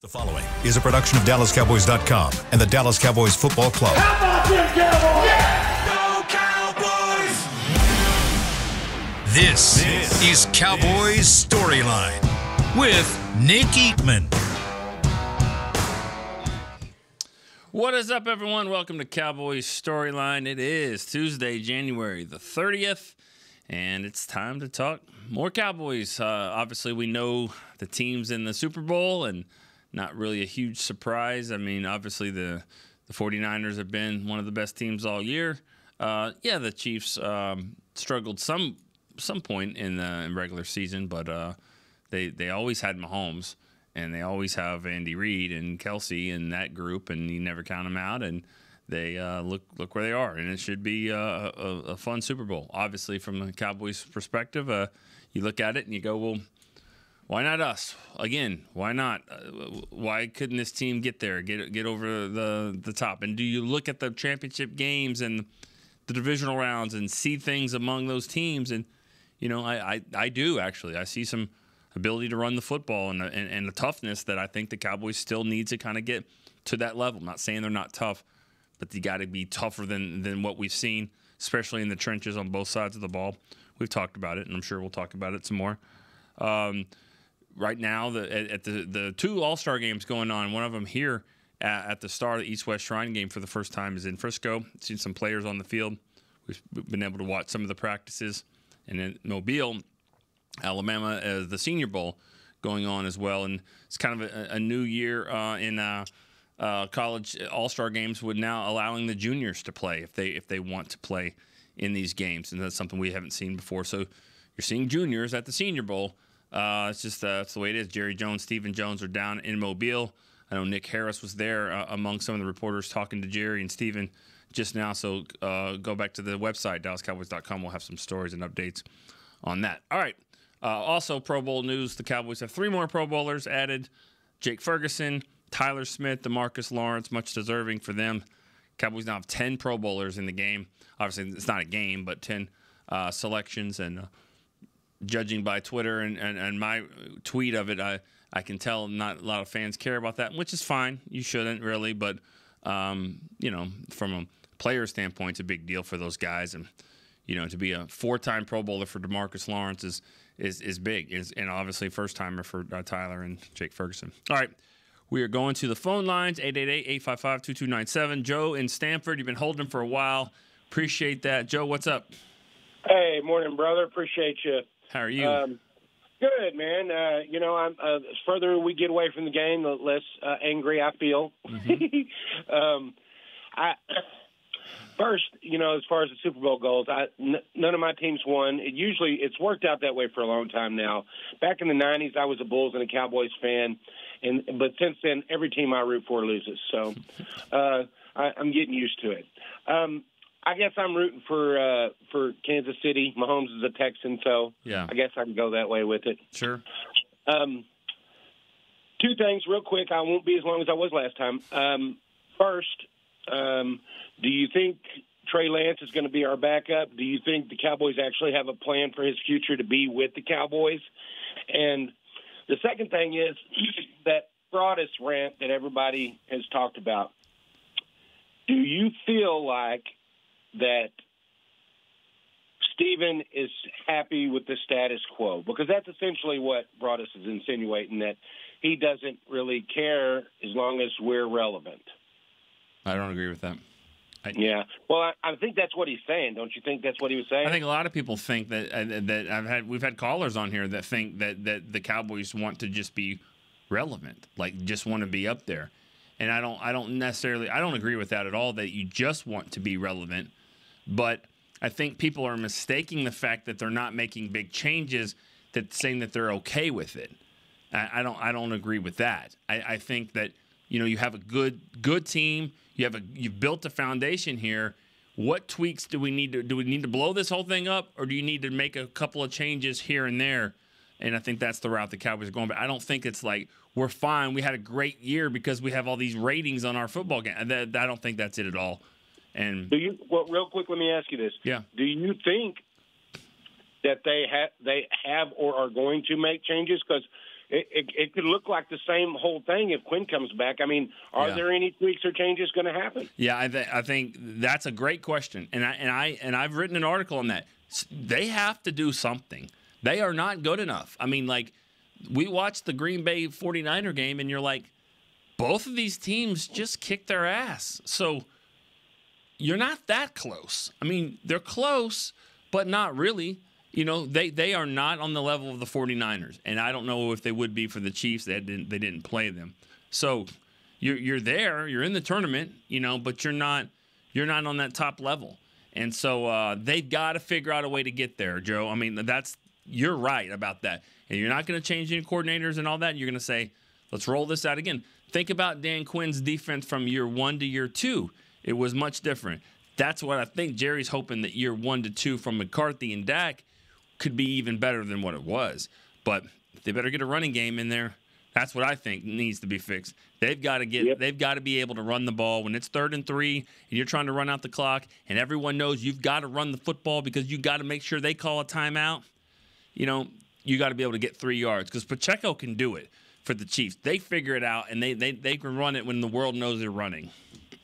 The following is a production of DallasCowboys.com and the Dallas Cowboys Football Club. How about them Cowboys? Go Cowboys! This, is Cowboys Storyline with Nick Eatman. What is up, everyone? Welcome to Cowboys Storyline. It is Tuesday, January the 30th, and it's time to talk more Cowboys. Uh, obviously, we know the teams in the Super Bowl, and not really a huge surprise. I mean, obviously, the, the 49ers have been one of the best teams all year. Uh, yeah, the Chiefs um, struggled some some point in the in regular season, but uh, they they always had Mahomes and they always have Andy Reid and Kelce in that group, and you never count them out. And they uh, look look where they are, and it should be uh, a, a, fun Super Bowl. Obviously, from the Cowboys' perspective, uh, you look at it and you go, well. Why not us? Again, why not? Uh, why couldn't this team get there, get get over the the top? And do you look at the championship games and the divisional rounds and see things among those teams? And you know, I I, I do actually. I see some ability to run the football and, and, and the toughness that I think the Cowboys still need to kind of get to that level. I'm not saying they're not tough, but you got to be tougher than than what we've seen, especially in the trenches on both sides of the ball. We've talked about it, and I'm sure we'll talk about it some more. Um, right now, the, at, the the two All Star games going on, one of them here at, at the Star, the East West Shrine game for the first time is in Frisco. Seen some players on the field. We've been able to watch some of the practices, and in Mobile Alabama as the Senior Bowl going on as well, and it's kind of a, a new year uh, in uh, uh, college All Star games with now allowing the juniors to play if they if they want to play in these games, and that's something we haven't seen before. So you're seeing juniors at the Senior Bowl. Uh, it's just uh, that's the way it is. Jerry Jones, Stephen Jones are down in Mobile. I know Nick Harris was there uh, among some of the reporters talking to Jerry and Stephen just now. So go back to the website DallasCowboys.com. We'll have some stories and updates on that. All right. Uh, also, Pro Bowl news: the Cowboys have three more Pro Bowlers added: Jake Ferguson, Tyler Smith, Demarcus Lawrence. Much deserving for them. Cowboys now have ten Pro Bowlers in the game. Obviously, it's not a game, but ten uh, selections. And uh, judging by Twitter and, and, and, my tweet of it, I I can tell not a lot of fans care about that, which is fine. You shouldn't really, but um, you know, from a player standpoint, it's a big deal for those guys. And you know, to be a four-time Pro Bowler for Demarcus Lawrence is is is big, is, and obviously first timer for uh, Tyler and Jake Ferguson. All right. We are going to the phone lines 888-855-2297. Joe in Stanford, you've been holding for a while. Appreciate that. Joe, what's up? Hey, morning, brother. Appreciate you. How are you? Um, good, man. Uh, you know, I'm uh, further we get away from the game, the less uh, angry I feel. Mm-hmm. um, I First, you know, as far as the Super Bowl goes, I, n- none of my teams won. It usually it's worked out that way for a long time now. Back in the '90s, I was a Bulls and a Cowboys fan, and but since then, every team I root for loses. So uh, I, I'm getting used to it. Um, I guess I'm rooting for uh, for Kansas City. Mahomes is a Texan, so yeah. I guess I can go that way with it. Sure. Um, two things, real quick. I won't be as long as I was last time. Um, first, um, do you think Trey Lance is going to be our backup? Do you think the Cowboys actually have a plan for his future to be with the Cowboys? And the second thing is that Broadus rant that everybody has talked about. Do you feel like that Stephen is happy with the status quo? Because that's essentially what Broadus is insinuating that he doesn't really care as long as we're relevant. I don't agree with that. I, yeah, well, I, I, think that's what he's saying. Don't you think that's what he was saying? I think a lot of people think that uh, that I've had we've had callers on here that think that that the Cowboys want to just be relevant, like just want to be up there, and I don't I don't necessarily I don't agree with that at all. That you just want to be relevant, but I think people are mistaking the fact that they're not making big changes that saying that they're okay with it. I, I don't I don't agree with that. I, I think that you know you have a good good team you have a you've built a foundation here. What tweaks do we need to do? We need to blow this whole thing up, or do you need to make a couple of changes here and there? And I think that's the route the Cowboys are going. But I don't think it's like we're fine. We had a great year because we have all these ratings on our football game. I don't think that's it at all. And do you? Well, real quick, let me ask you this. Yeah. Do you think that they have they have or are going to make changes? Because it, it, it could look like the same whole thing if Quinn comes back. I mean, are Yeah. there any tweaks or changes going to happen? Yeah, I, th- I think that's a great question, and I and I and I've written an article on that. They have to do something. They are not good enough. I mean, like we watched the Green Bay 49er game, and you're like, both of these teams just kicked their ass. So you're not that close. I mean, they're close, but not really. You know, they they are not on the level of the 49ers, and I don't know if they would be for the Chiefs. They didn't they didn't play them. So you're you're there, you're in the tournament, you know, but you're not you're not on that top level. And so uh, they've got to figure out a way to get there, Joe. I mean, that's you're right about that. And you're not going to change any coordinators and all that. You're going to say, let's roll this out again. Think about Dan Quinn's defense from year one to year two. It was much different. That's what I think Jerry's hoping that year one to two from McCarthy and Dak could be even better than what it was. But they better get a running game in there. That's what I think needs to be fixed. They've got to get Yep. they've got to be able to run the ball when it's third and 3 and you're trying to run out the clock and everyone knows you've got to run the football because you got to make sure they call a timeout. You know, you got to be able to get 3 yards cuz Pacheco can do it for the Chiefs. They figure it out and they they they can run it when the world knows they're running.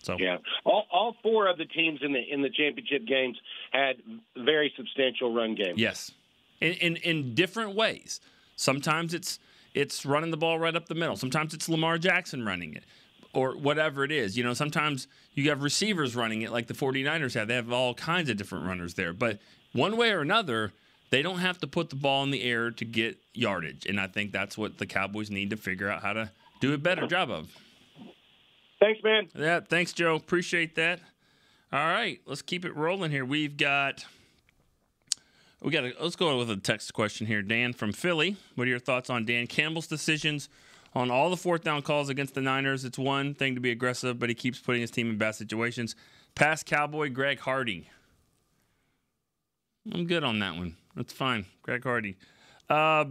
So Yeah, all, all four of the teams in the in the championship games had very substantial run games. Yes, in, in in different ways. Sometimes it's it's running the ball right up the middle. Sometimes it's Lamar Jackson running it, or whatever it is. You know, sometimes you have receivers running it like the 49ers have. They have all kinds of different runners there. But one way or another, they don't have to put the ball in the air to get yardage. And I think that's what the Cowboys need to figure out how to do a better job of. Thanks, man. Yeah, thanks, Joe. Appreciate that. All right, let's keep it rolling here. We've got we got a, let's go with a text question here. Dan from Philly. What are your thoughts on Dan Campbell's decisions on all the fourth down calls against the Niners? It's one thing to be aggressive, but he keeps putting his team in bad situations. Past Cowboy Greg Hardy. I'm good on that one. That's fine. Greg Hardy. Uh,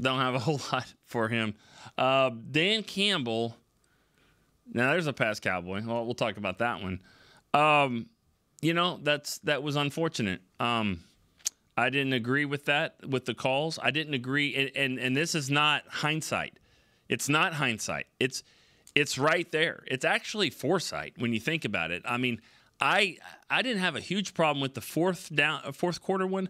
don't have a whole lot for him. Uh, Dan Campbell. Now there's a past Cowboy. Well, we'll talk about that one. Um, you know, that's that was unfortunate. Um, I didn't agree with that with the calls. I didn't agree, and, and and this is not hindsight. It's not hindsight. It's it's right there. It's actually foresight when you think about it. I mean, I I didn't have a huge problem with the fourth down uh, fourth quarter one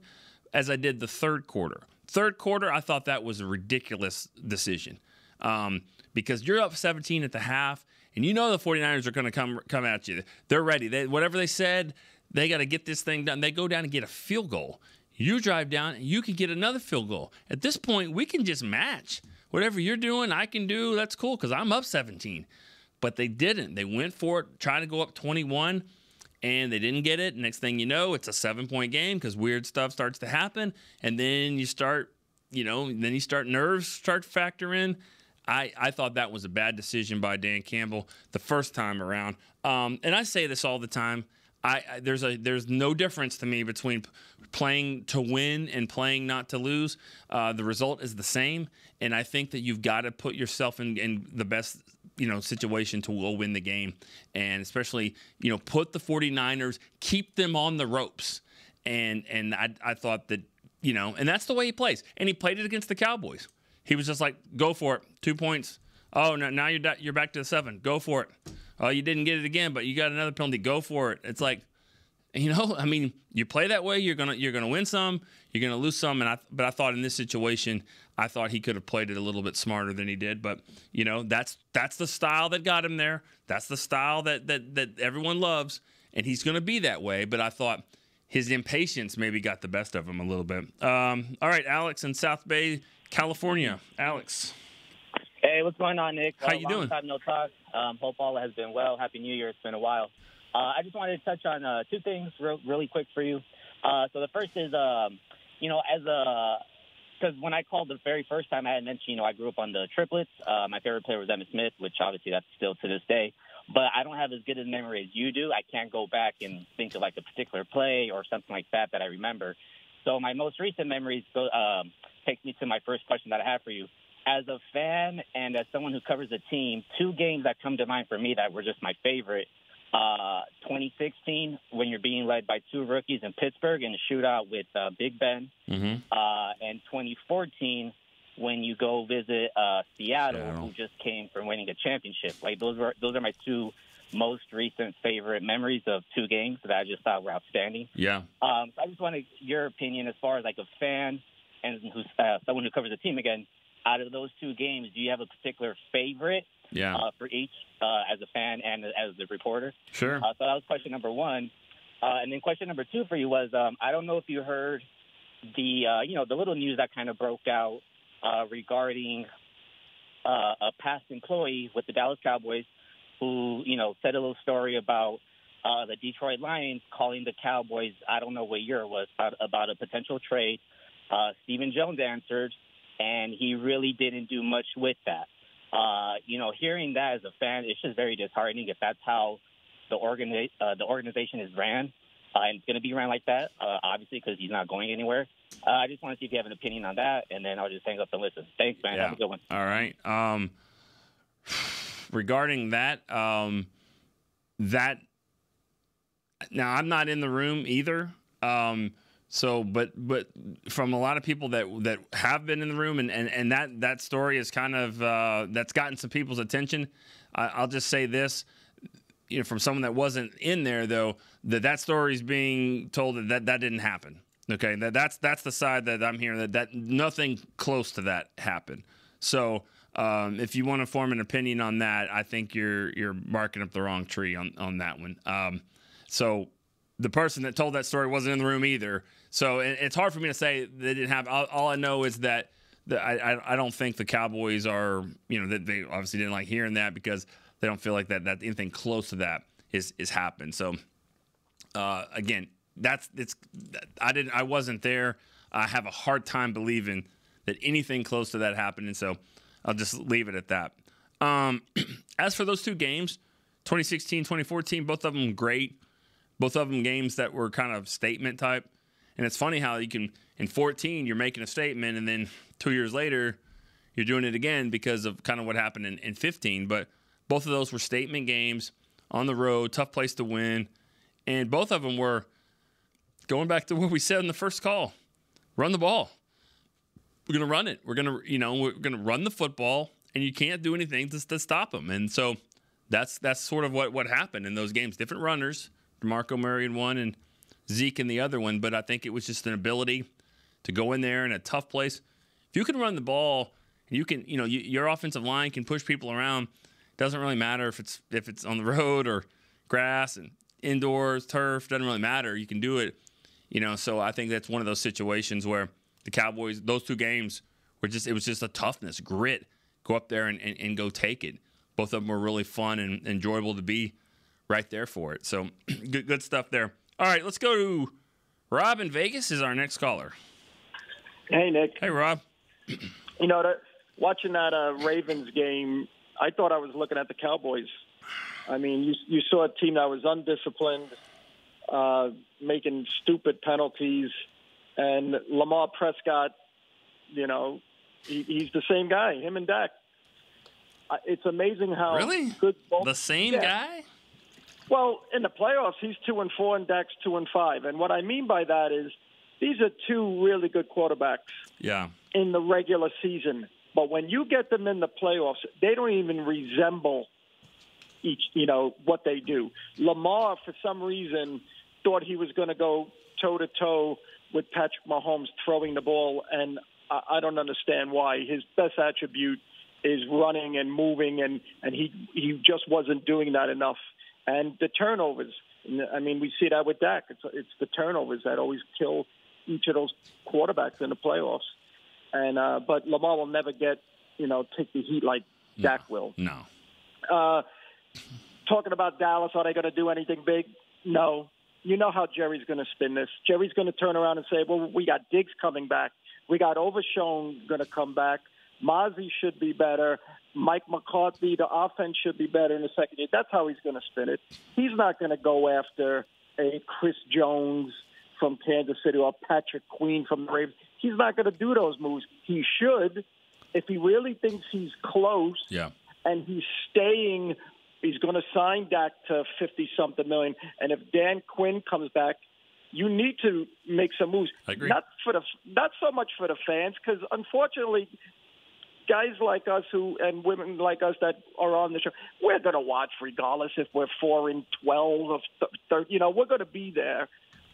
as I did the third quarter. Third quarter, I thought that was a ridiculous decision um, because you're up 17 at the half, and you know the 49ers are going to come come at you. They're ready. They, whatever they said, they got to get this thing done. They go down and get a field goal. You drive down, and you can get another field goal. At this point, we can just match. Whatever you're doing, I can do. That's cool because I'm up 17. But they didn't. They went for it, trying to go up 21 and they didn't get it. Next thing you know, it's a seven point game because weird stuff starts to happen, and then you start, you know, then you start nerves start to factor in. I, I thought that was a bad decision by Dan Campbell the first time around, um, and I say this all the time. I, I there's a there's no difference to me between playing to win and playing not to lose. Uh, the result is the same, and I think that you've got to put yourself in, in the best you know situation to win the game. And especially you know put the 49ers keep them on the ropes. And and I, I thought that you know and that's the way he plays. And he played it against the cowboys he was just like go for it. Two points. Oh no, now you're you're back to the seven. Go for it. Oh you didn't get it again but you got another penalty. Go for it. It's like you know i mean you play that way you're gonna you're gonna win some you're gonna lose some and i but i thought in this situation i thought he could have played it a little bit smarter than he did but you know that's that's the style that got him there. That's the style that that that everyone loves and he's gonna be that way but i thought his impatience maybe got the best of him a little bit. Um, all right alex in south bay california alex Hey, what's going on, Nick? How uh, you long doing? Time no talk. Um, hope all has been well. Happy New Year. It's been a while. Uh, I just wanted to touch on uh, two things real, really quick for you. Uh, so the first is, um, you know, as a because when I called the very first time, I had mentioned, you know, I grew up on the triplets. Uh, my favorite player was Emmitt Smith, which obviously that's still to this day. But I don't have as good a memory as you do. I can't go back and think of like a particular play or something like that that I remember. So my most recent memories go, um, takes me to my first question that I have for you as a fan and as someone who covers a team, two games that come to mind for me that were just my favorite. Uh, 2016, when you're being led by two rookies in Pittsburgh in a shootout with uh, Big Ben, mm-hmm. uh, and 2014, when you go visit uh, Seattle, Seattle. who just came from winning a championship. Like those were those are my two most recent favorite memories of two games that I just thought were outstanding. Yeah. Um, so I just wanted your opinion as far as like a fan and who's uh, someone who covers the team again. Out of those two games, do you have a particular favorite Yeah. uh, for each uh, as a fan and as the reporter? sure. Uh, so that was question number one. Uh, and then question number two for you was um, I don't know if you heard the uh, you know the little news that kind of broke out uh, regarding uh, a past employee with the Dallas Cowboys who you know said a little story about uh, the Detroit Lions calling the Cowboys. I don't know what year it was about, about a potential trade. Uh, Stephen Jones answered, and he really didn't do much with that. Uh, you know, hearing that as a fan, it's just very disheartening if that's how the organi- uh, the organization is ran. Uh, and it's going to be ran like that, uh, obviously, because he's not going anywhere. Uh, I just want to see if you have an opinion on that, and then I'll just hang up and listen. Thanks, man. Have a good one. All right. Um, regarding that, um, that now I'm not in the room either. Um, so, but but from a lot of people that that have been in the room, and and, and that that story is kind of uh, that's gotten some people's attention. I, I'll just say this. You know, from someone that wasn't in there though, that that story is being told that, that that didn't happen. Okay, that that's that's the side that I'm hearing that that nothing close to that happened. So um, if you want to form an opinion on that, I think you're you're marking up the wrong tree on on that one. Um, so the person that told that story wasn't in the room either. So it, it's hard for me to say they didn't have. All, all I know is that the, I, I don't think the Cowboys are you know that they obviously didn't like hearing that because they don't feel like that that anything close to that is is happened. So uh, again, that's it's. I didn't. I wasn't there. I have a hard time believing that anything close to that happened, and so I'll just leave it at that. Um, as for those two games, 2016, 2014, both of them great. Both of them games that were kind of statement type. And it's funny how you can in 14 you're making a statement, and then two years later you're doing it again because of kind of what happened in, in 15. But both of those were statement games on the road, tough place to win, and both of them were going back to what we said in the first call run the ball. We're going to run it. We're going to, you know, we're going to run the football, and you can't do anything to, to stop them. And so that's that's sort of what, what happened in those games. Different runners, DeMarco Murray in one and Zeke in the other one, but I think it was just an ability to go in there in a tough place. If you can run the ball, you can, you know, you, your offensive line can push people around. Doesn't really matter if it's if it's on the road or grass and indoors, turf. Doesn't really matter. You can do it. You know, so I think that's one of those situations where the Cowboys, those two games, were just it was just a toughness, grit. Go up there and, and, and go take it. Both of them were really fun and enjoyable to be right there for it. So good good stuff there. All right, let's go to Rob in Vegas is our next caller. Hey, Nick. Hey Rob. You know, that, watching that uh, Ravens game, I thought I was looking at the Cowboys. I mean, you you saw a team that was undisciplined, uh, making stupid penalties, and Lamar Prescott. You know, he, he's the same guy. Him and Dak. It's amazing how Really? good both. The same Yeah. guy? Well, in the playoffs, he's two and four, and Dak's two and five. And what I mean by that is, these are two really good quarterbacks Yeah. in the regular season. But when you get them in the playoffs, they don't even resemble each, you know, what they do. Lamar, for some reason, thought he was going to go toe to toe with Patrick Mahomes throwing the ball, and I, I don't understand why. His best attribute is running and moving, and and he he just wasn't doing that enough. And the turnovers. I mean, we see that with Dak. It's it's the turnovers that always kill each of those quarterbacks in the playoffs. And uh, but Lamar will never get you know take the heat like Dak will. No. Uh, talking about Dallas, are they going to do anything big? No. You know how Jerry's going to spin this. Jerry's going to turn around and say, "Well, we got Diggs coming back. We got Overshown going to come back. Mazi should be better. Mike McCarthy, the offense should be better in the second year." That's how he's going to spin it. He's not going to go after a Chris Jones from Kansas City or Patrick Queen from the Ravens. He's not going to do those moves. He should, if he really thinks he's close Yeah. and he's staying. He's going to sign Dak to uh, fifty something million. And if Dan Quinn comes back, you need to make some moves. I agree. Not for the not so much for the fans because unfortunately, guys like us who and women like us that are on the show, we're going to watch regardless if we're four and twelve of thirty. You know, we're going to be there.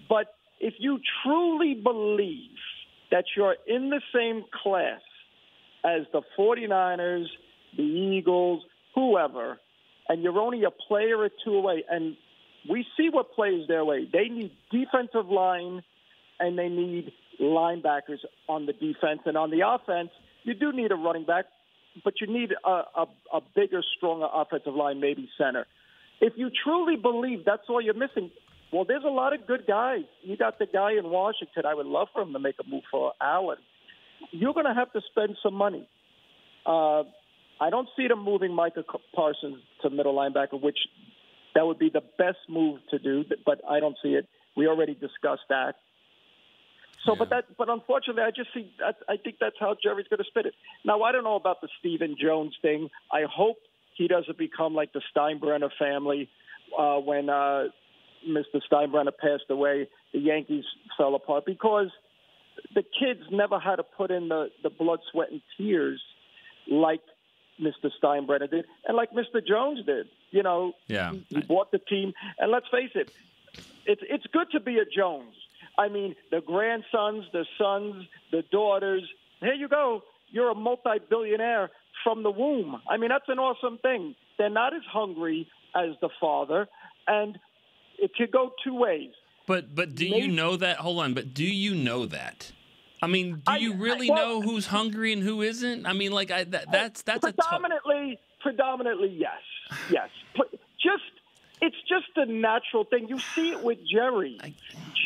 But if you truly believe that you're in the same class as the 49ers, the Eagles, whoever, and you're only a player or two away, and we see what plays their way. They need defensive line and they need linebackers on the defense. And on the offense, you do need a running back, but you need a, a, a bigger, stronger offensive line, maybe center. If you truly believe that's all you're missing, well, there's a lot of good guys. You got the guy in Washington. I would love for him to make a move for Allen. You're going to have to spend some money. Uh, I don't see them moving Micah Parsons to middle linebacker, which that would be the best move to do, but I don't see it. We already discussed that. So, yeah. but that, but unfortunately, I just see. That, I think that's how Jerry's going to spit it. Now, I don't know about the Stephen Jones thing. I hope he doesn't become like the Steinbrenner family uh, when uh, Mr. Steinbrenner passed away. The Yankees fell apart because the kids never had to put in the the blood, sweat, and tears like Mr. Steinbrenner did, and like Mr. Jones did. You know, yeah. he, he bought the team, and let's face it, it's it's good to be a Jones. I mean, the grandsons, the sons, the daughters. Here you go. You're a multi-billionaire from the womb. I mean, that's an awesome thing. They're not as hungry as the father, and it could go two ways. But but do Maybe. you know that? Hold on. But do you know that? I mean, do you really I, well, know who's hungry and who isn't? I mean, like I, that, that's that's predominantly t- predominantly yes, yes. Just it's just a natural thing. You see it with Jerry.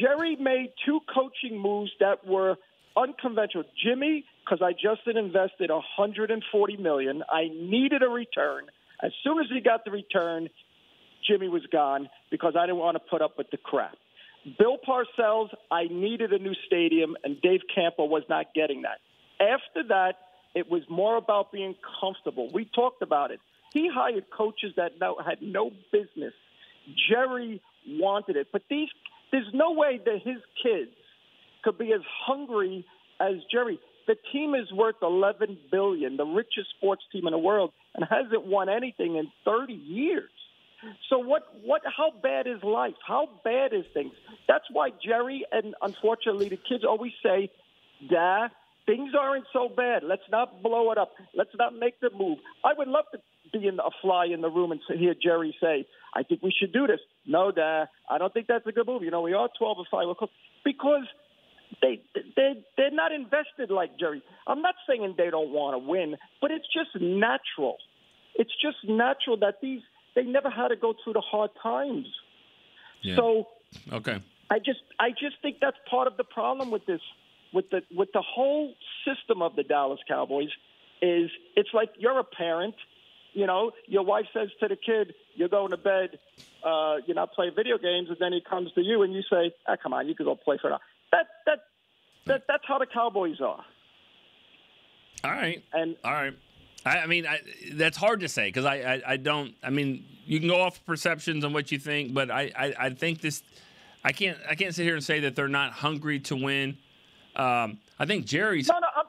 Jerry made two coaching moves that were unconventional. Jimmy, because I just had invested 140 million, I needed a return. As soon as he got the return, Jimmy was gone because I didn't want to put up with the crap. Bill Parcells, I needed a new stadium, and Dave Campo was not getting that. After that, it was more about being comfortable. We talked about it. He hired coaches that no, had no business. Jerry wanted it, but these there's no way that his kids could be as hungry as Jerry. The team is worth 11 billion, the richest sports team in the world, and hasn't won anything in 30 years. So what? What? How bad is life? How bad is things? That's why Jerry and unfortunately the kids always say, "Dad, things aren't so bad. Let's not blow it up. Let's not make the move." I would love to be in a fly in the room and hear Jerry say, "I think we should do this." No, Dad, I don't think that's a good move. You know, we are twelve or five because they they they're not invested like Jerry. I'm not saying they don't want to win, but it's just natural. It's just natural that these they never had to go through the hard times. Yeah. So okay, I just I just think that's part of the problem with this with the with the whole system of the Dallas Cowboys is it's like you're a parent. You know, your wife says to the kid, "You're going to bed. Uh, you're not playing video games," and then he comes to you and you say, "Ah, come on, you can go play for that." That that that that's how the Cowboys are. All right. And all right. I, I mean, I, that's hard to say because I, I, I, don't. I mean, you can go off perceptions on what you think, but I, I, I think this. I can't. I can't sit here and say that they're not hungry to win. Um, I think Jerry's. No, no. I'm,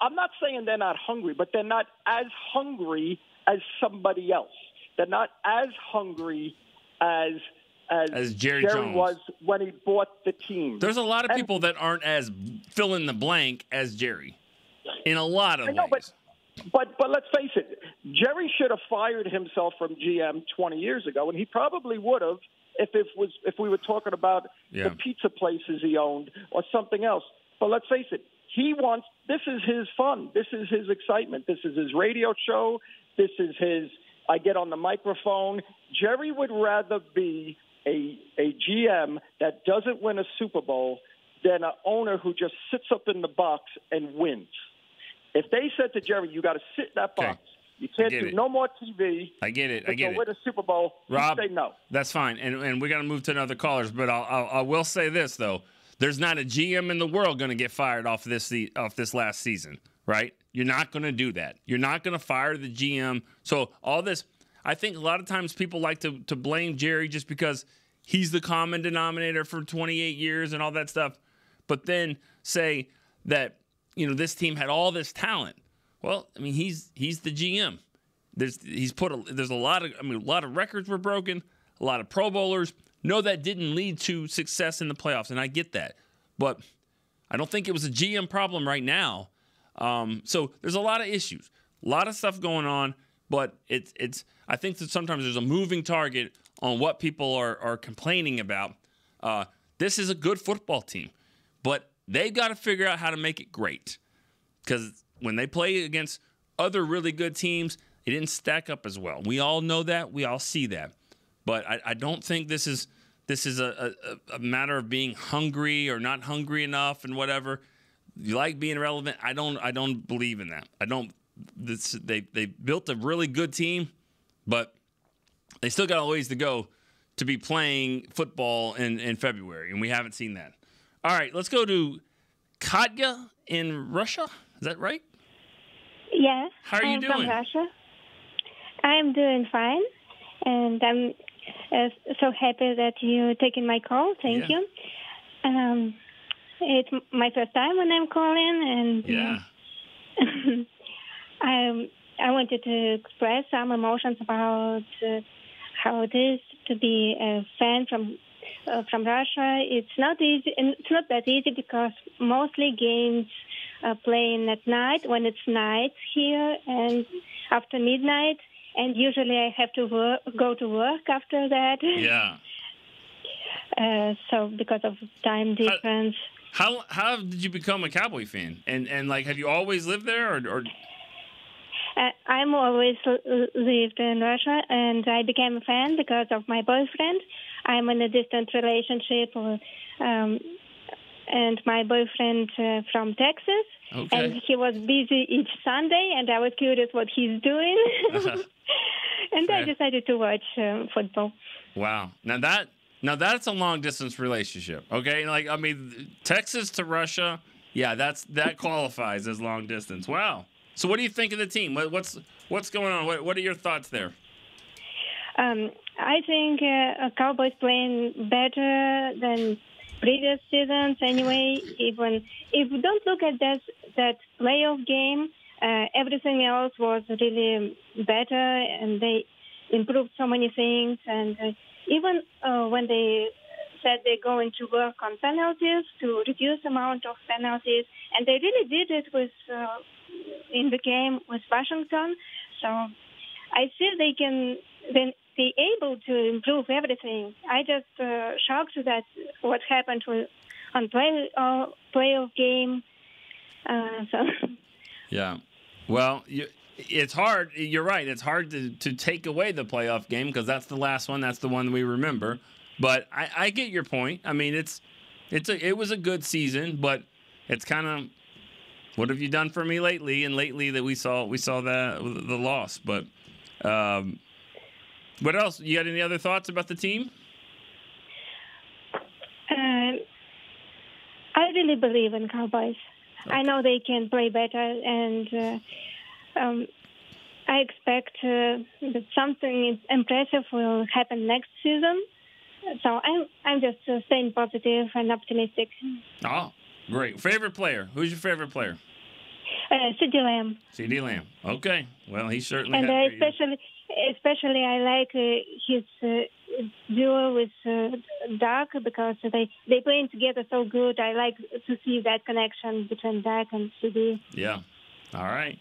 I'm not saying they're not hungry, but they're not as hungry as somebody else. They're not as hungry as as, as Jerry, Jerry Jones. was when he bought the team. There's a lot of and, people that aren't as fill in the blank as Jerry, in a lot of I know, ways. But, but but let's face it, Jerry should have fired himself from GM 20 years ago, and he probably would have if it was if we were talking about yeah. the pizza places he owned or something else. But let's face it, he wants this is his fun, this is his excitement, this is his radio show, this is his. I get on the microphone. Jerry would rather be a a GM that doesn't win a Super Bowl than an owner who just sits up in the box and wins. If they said to Jerry, "You got to sit in that box," okay. you can't do it. no more TV. I get it. I get it. Win a Super Bowl. Rob, say no. That's fine, and and we got to move to another callers. But I'll, I'll, I will say this though: there's not a GM in the world going to get fired off this off this last season, right? You're not going to do that. You're not going to fire the GM. So all this, I think a lot of times people like to to blame Jerry just because he's the common denominator for 28 years and all that stuff, but then say that you know, this team had all this talent. Well, I mean, he's he's the GM. There's he's put a, there's a lot of I mean a lot of records were broken, a lot of Pro Bowlers. No, that didn't lead to success in the playoffs, and I get that, but I don't think it was a GM problem right now. Um, so there's a lot of issues, a lot of stuff going on, but it's it's I think that sometimes there's a moving target on what people are are complaining about. Uh, this is a good football team, but they've got to figure out how to make it great because when they play against other really good teams, it didn't stack up as well. We all know that. We all see that. But I, I don't think this is this is a, a, a, matter of being hungry or not hungry enough and whatever. You like being relevant. I don't I don't believe in that. I don't this they they built a really good team, but they still got a ways to go to be playing football in, in February, and we haven't seen that. All right, let's go to Katya in Russia. Is that right? Yes. How are you I'm doing? From Russia. I'm doing fine, and I'm uh, so happy that you're taking my call. Thank Yeah. you. Um, it's my first time when I'm calling, and Yeah. I I wanted to express some emotions about uh, how it is to be a fan from uh, from Russia. It's not easy, and it's not that easy because mostly games are playing at night when it's night here and after midnight. And usually I have to work, go to work after that. Yeah. Uh, so because of time difference. How how did you become a Cowboy fan? And and like, have you always lived there, or, or Uh, I'm always l- lived in Russia, and I became a fan because of my boyfriend. I'm in a distant relationship, uh, um, and my boyfriend uh, from Texas, Okay. and he was busy each Sunday, and I was curious what he's doing, and I decided to watch um, football. wow? Now that now that's a long distance relationship. Okay, like I mean, Texas to Russia. Yeah, that's that qualifies as long distance. Wow. So what do you think of the team? What, what's what's going on? What what are your thoughts there? Um, I think uh, Cowboys playing better than previous seasons. Anyway, even if we don't look at that that playoff game, uh, everything else was really better, and they improved so many things. And uh, even uh, when they said they're going to work on penalties to reduce amount of penalties, and they really did it with uh, in the game with Washington. So I feel they can then be able to improve everything. I just uh, shocked that what happened on play uh, playoff game. Uh, so Yeah. Well, you, it's hard. You're right. It's hard to, to take away the playoff game because that's the last one. That's the one we remember. But I, I get your point. I mean, it's it's a, it was a good season, but it's kind of what have you done for me lately? And lately that we saw we saw that the loss. But um, what else? You got any other thoughts about the team? uh, I really believe in Cowboys. I know they can play better, and uh, um, I expect uh, that something impressive will happen next season. So I'm I'm just uh, staying positive and optimistic. Oh, great. Favorite player? Who's your favorite player? Uh, CeeDee Lamb. CeeDee Lamb. Okay. Well, he certainly and had for you. especially especially I like uh, his uh, duo with uh, Doug because they they playing together so good. I like to see that connection between Doug and CeeDee. Yeah. All right.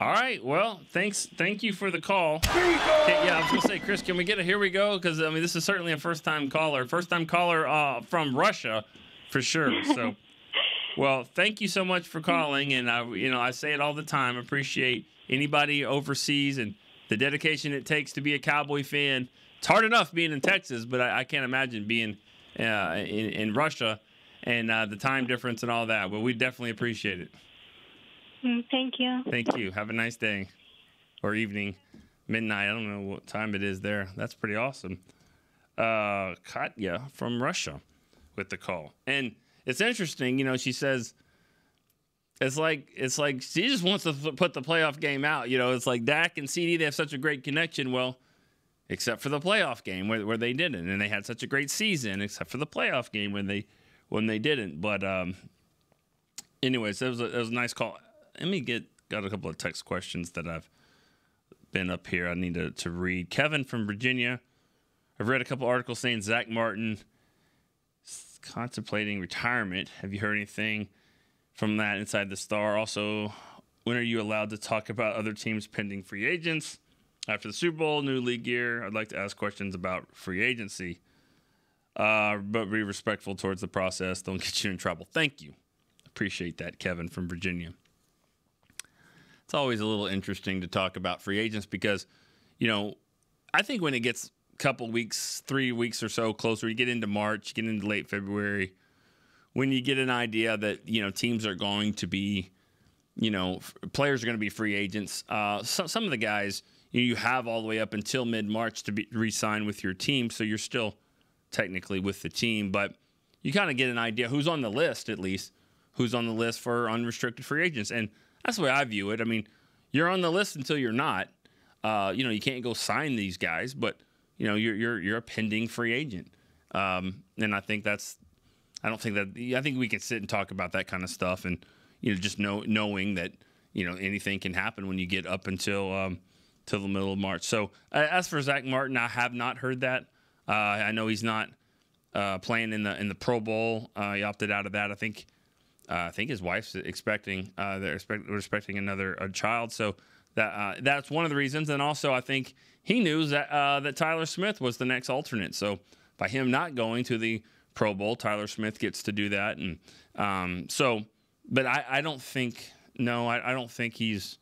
All right. Well, thanks. Thank you for the call. Okay, yeah, I was gonna say, Chris, can we get a here we go? Because I mean, this is certainly a first time caller, first time caller uh, from Russia, for sure. So, well, thank you so much for calling, and I, you know, I say it all the time. Appreciate anybody overseas and the dedication it takes to be a Cowboy fan. It's hard enough being in Texas, but I, I can't imagine being uh, in, in Russia and uh, the time difference and all that. But we definitely appreciate it. Mm, thank you. Thank you. Have a nice day or evening, midnight. I don't know what time it is there. That's pretty awesome. Uh, Katya from Russia with the call, and it's interesting. You know, she says it's like it's like she just wants to put the playoff game out. You know, it's like Dak and CeeDee they have such a great connection. Well, except for the playoff game where, where they didn't, and they had such a great season, except for the playoff game when they when they didn't. But um, anyways, that was a, that was a nice call. Let me get. got a couple of text questions that I've been up here. I need to, to read. Kevin from Virginia. I've read a couple articles saying Zack Martin contemplating retirement. Have you heard anything from that inside the Star? Also, when are you allowed to talk about other teams pending free agents? After the Super Bowl, new league year, I'd like to ask questions about free agency, uh, but be respectful towards the process. Don't get you in trouble. Thank you. Appreciate that, Kevin from Virginia. It's always a little interesting to talk about free agents because, you know, I think when it gets a couple weeks, three weeks or so closer, you get into March, you get into late February, when you get an idea that, you know, teams are going to be, you know, f- players are going to be free agents. Uh, so, some of the guys, you, know, you have all the way up until mid March to be re sign with your team. So you're still technically with the team, but you kind of get an idea who's on the list, at least, who's on the list for unrestricted free agents. And that's the way I view it. I mean, you're on the list until you're not. Uh, you know, you can't go sign these guys, but you know, you're you're you're a pending free agent. Um, and I think that's I don't think that I think we can sit and talk about that kind of stuff and you know just know knowing that you know anything can happen when you get up until um, till the middle of March. So uh, as for Zack Martin, I have not heard that. Uh, I know he's not uh, playing in the in the Pro Bowl. Uh, he opted out of that. I think uh, I think his wife's expecting uh, they're expect, expecting another child. So that that's one of the reasons. And also, I think he knew that that Tyler Smith was the next alternate. So by him not going to the Pro Bowl, Tyler Smith gets to do that. And um, so, but I, I don't think no, I, I don't think he's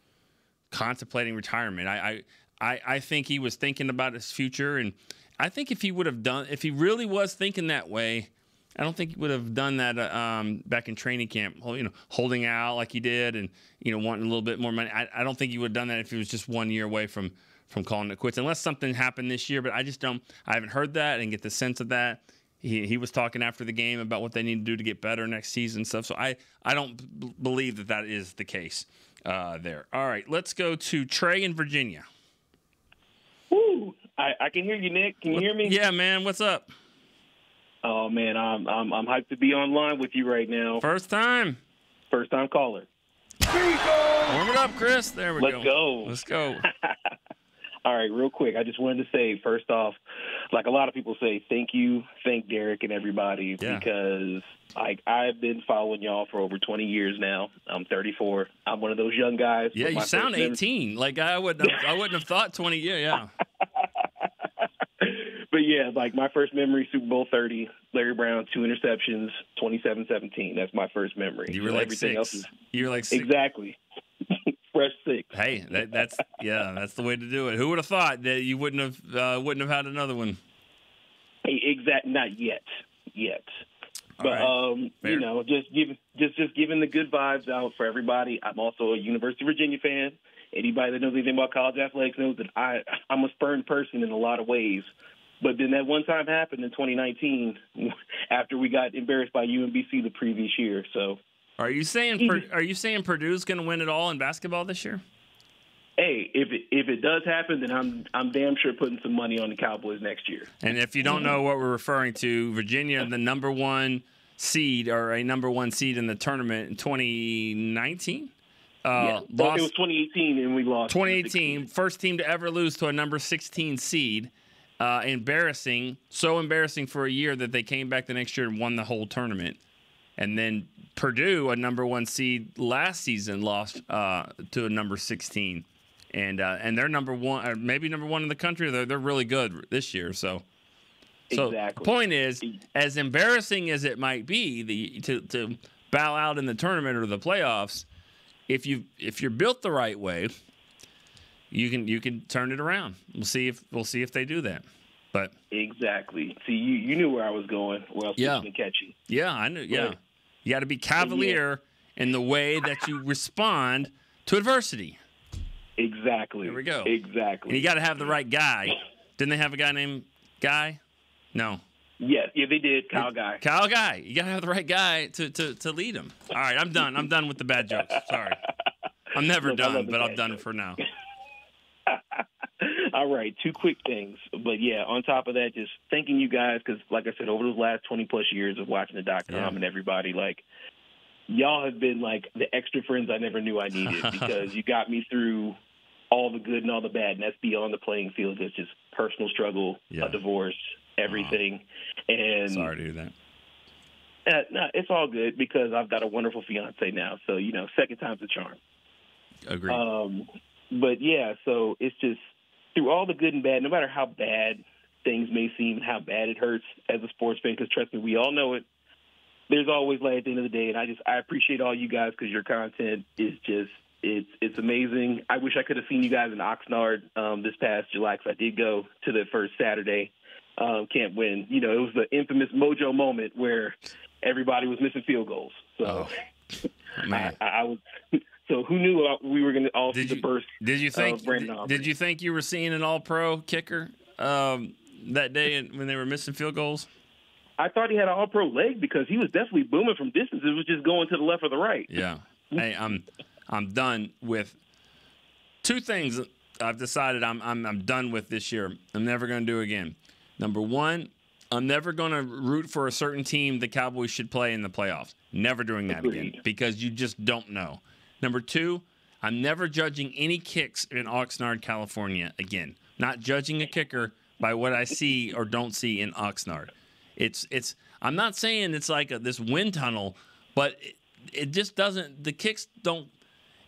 contemplating retirement. I, I, I, think he was thinking about his future, and I think if he would have done, if he really was thinking that way, I don't think he would have done that uh, um, back in training camp. You know, holding out like he did, and you know, wanting a little bit more money. I, I don't think he would have done that if he was just one year away from from calling it quits, unless something happened this year. But I just don't. I haven't heard that and get the sense of that. He, he was talking after the game about what they need to do to get better next season and stuff. So I, I don't b- believe that that is the case uh, there. All right, let's go to Trey in Virginia. Woo! I, I can hear you, Nick. Can you hear me? Yeah, man, what's up? Oh man, I'm I'm I'm hyped to be online with you right now. First time. First time caller. Warm it up, Chris. There we Let's go. go. Let's go. All right, real quick. I just wanted to say first off, like a lot of people say, thank you, thank Derek and everybody Yeah. because like I've been following y'all for over 20 years now. I'm 34. I'm one of those young guys. Yeah, you sound first mem- 18. Like I wouldn't have, I wouldn't have thought 20. Yeah, yeah. but yeah, like my first memory, Super Bowl 30, Larry Brown, two interceptions, 27-17. That's my first memory. You were So like everything six. else is You were like six. exactly fresh six. Hey, that, that's yeah, that's the way to do it. Who would have thought that you wouldn't have uh, wouldn't have had another one? Hey, Exact, not yet, yet. All But right. um, Fair. you know, just giving just just giving the good vibes out for everybody. I'm also a University of Virginia fan. Anybody that knows anything about college athletics knows that I I'm a spurned person in a lot of ways. But then that one time happened in 2019 after we got embarrassed by UMBC the previous year. So Are you saying are you saying Purdue's going to win it all in basketball this year? hey, if it if it does happen, then I'm I'm damn sure putting some money on the Cowboys next year. And if you don't know what we're referring to, Virginia, the number one seed or a number one seed in the tournament in 2019. Uh, yeah. Lost- it was 2018 and we lost. 2018, first team to ever lose to a number 16 seed. Uh, embarrassing, so embarrassing for a year that they came back the next year and won the whole tournament. And then Purdue, a number one seed last season, lost uh, to a number 16, and uh, and they're number one, or maybe number one in the country. They're they're really good this year. So, so Exactly. the point is, as embarrassing as it might be, the to to bow out in the tournament or the playoffs, if you if you're built the right way, you can you can turn it around. We'll see if we'll see if they do that. But Exactly. See, you you knew where I was going. Else Yeah. was catch you? yeah, I knew. Yeah. You got to be cavalier in the way that you respond to adversity, Exactly. There we go. Exactly. and you got to have the right guy. Didn't they have a guy named Guy? No, yes, yeah, they did. Kyle Guy. Kyle Guy. You got to have the right guy to, to to lead him. All right, I'm done. I'm done with the bad jokes. Sorry, I'm never Look, done, but I'm done jokes. for now. All right, two quick things. But yeah, on top of that, just thanking you guys because, like I said, over those last twenty plus years of watching the dot com Yeah. and everybody, like y'all have been like the extra friends I never knew I needed because you got me through all the good and all the bad, and that's beyond the playing field. That's just personal struggle, Yeah. a divorce, everything. And Sorry to hear that. uh, no, it's all good because I've got a wonderful fiance now. So you know, second time's a charm. Agreed. Um, but yeah, so it's just through all the good and bad, no matter how bad things may seem, how bad it hurts as a sports fan. Because trust me, we all know it. There's always light at the end of the day, and I just I appreciate all you guys because your content is just it's it's amazing. I wish I could have seen you guys in Oxnard um, this past July because I did go to the first Saturday um, can't win. You know, it was the infamous Mojo moment where everybody was missing field goals. So Oh, man. I, I was. So who knew we were going to all see Did the you, burst? did you think did, you think you were seeing an all pro kicker um, that day when they were missing field goals? I thought he had an All-Pro leg because he was definitely booming from distance. It was just going to the left or the right. Yeah. hey, I'm I'm done with two things I've decided I'm I'm I'm done with this year. I'm never going to do again. Number 1, I'm never going to root for a certain team the Cowboys should play in the playoffs. Never doing that again because you just don't know. Number 2, I'm never judging any kicks in Oxnard, California again. Not judging a kicker by what I see or don't see in Oxnard. It's it's I'm not saying it's like a, this wind tunnel, but it, it just doesn't the kicks don't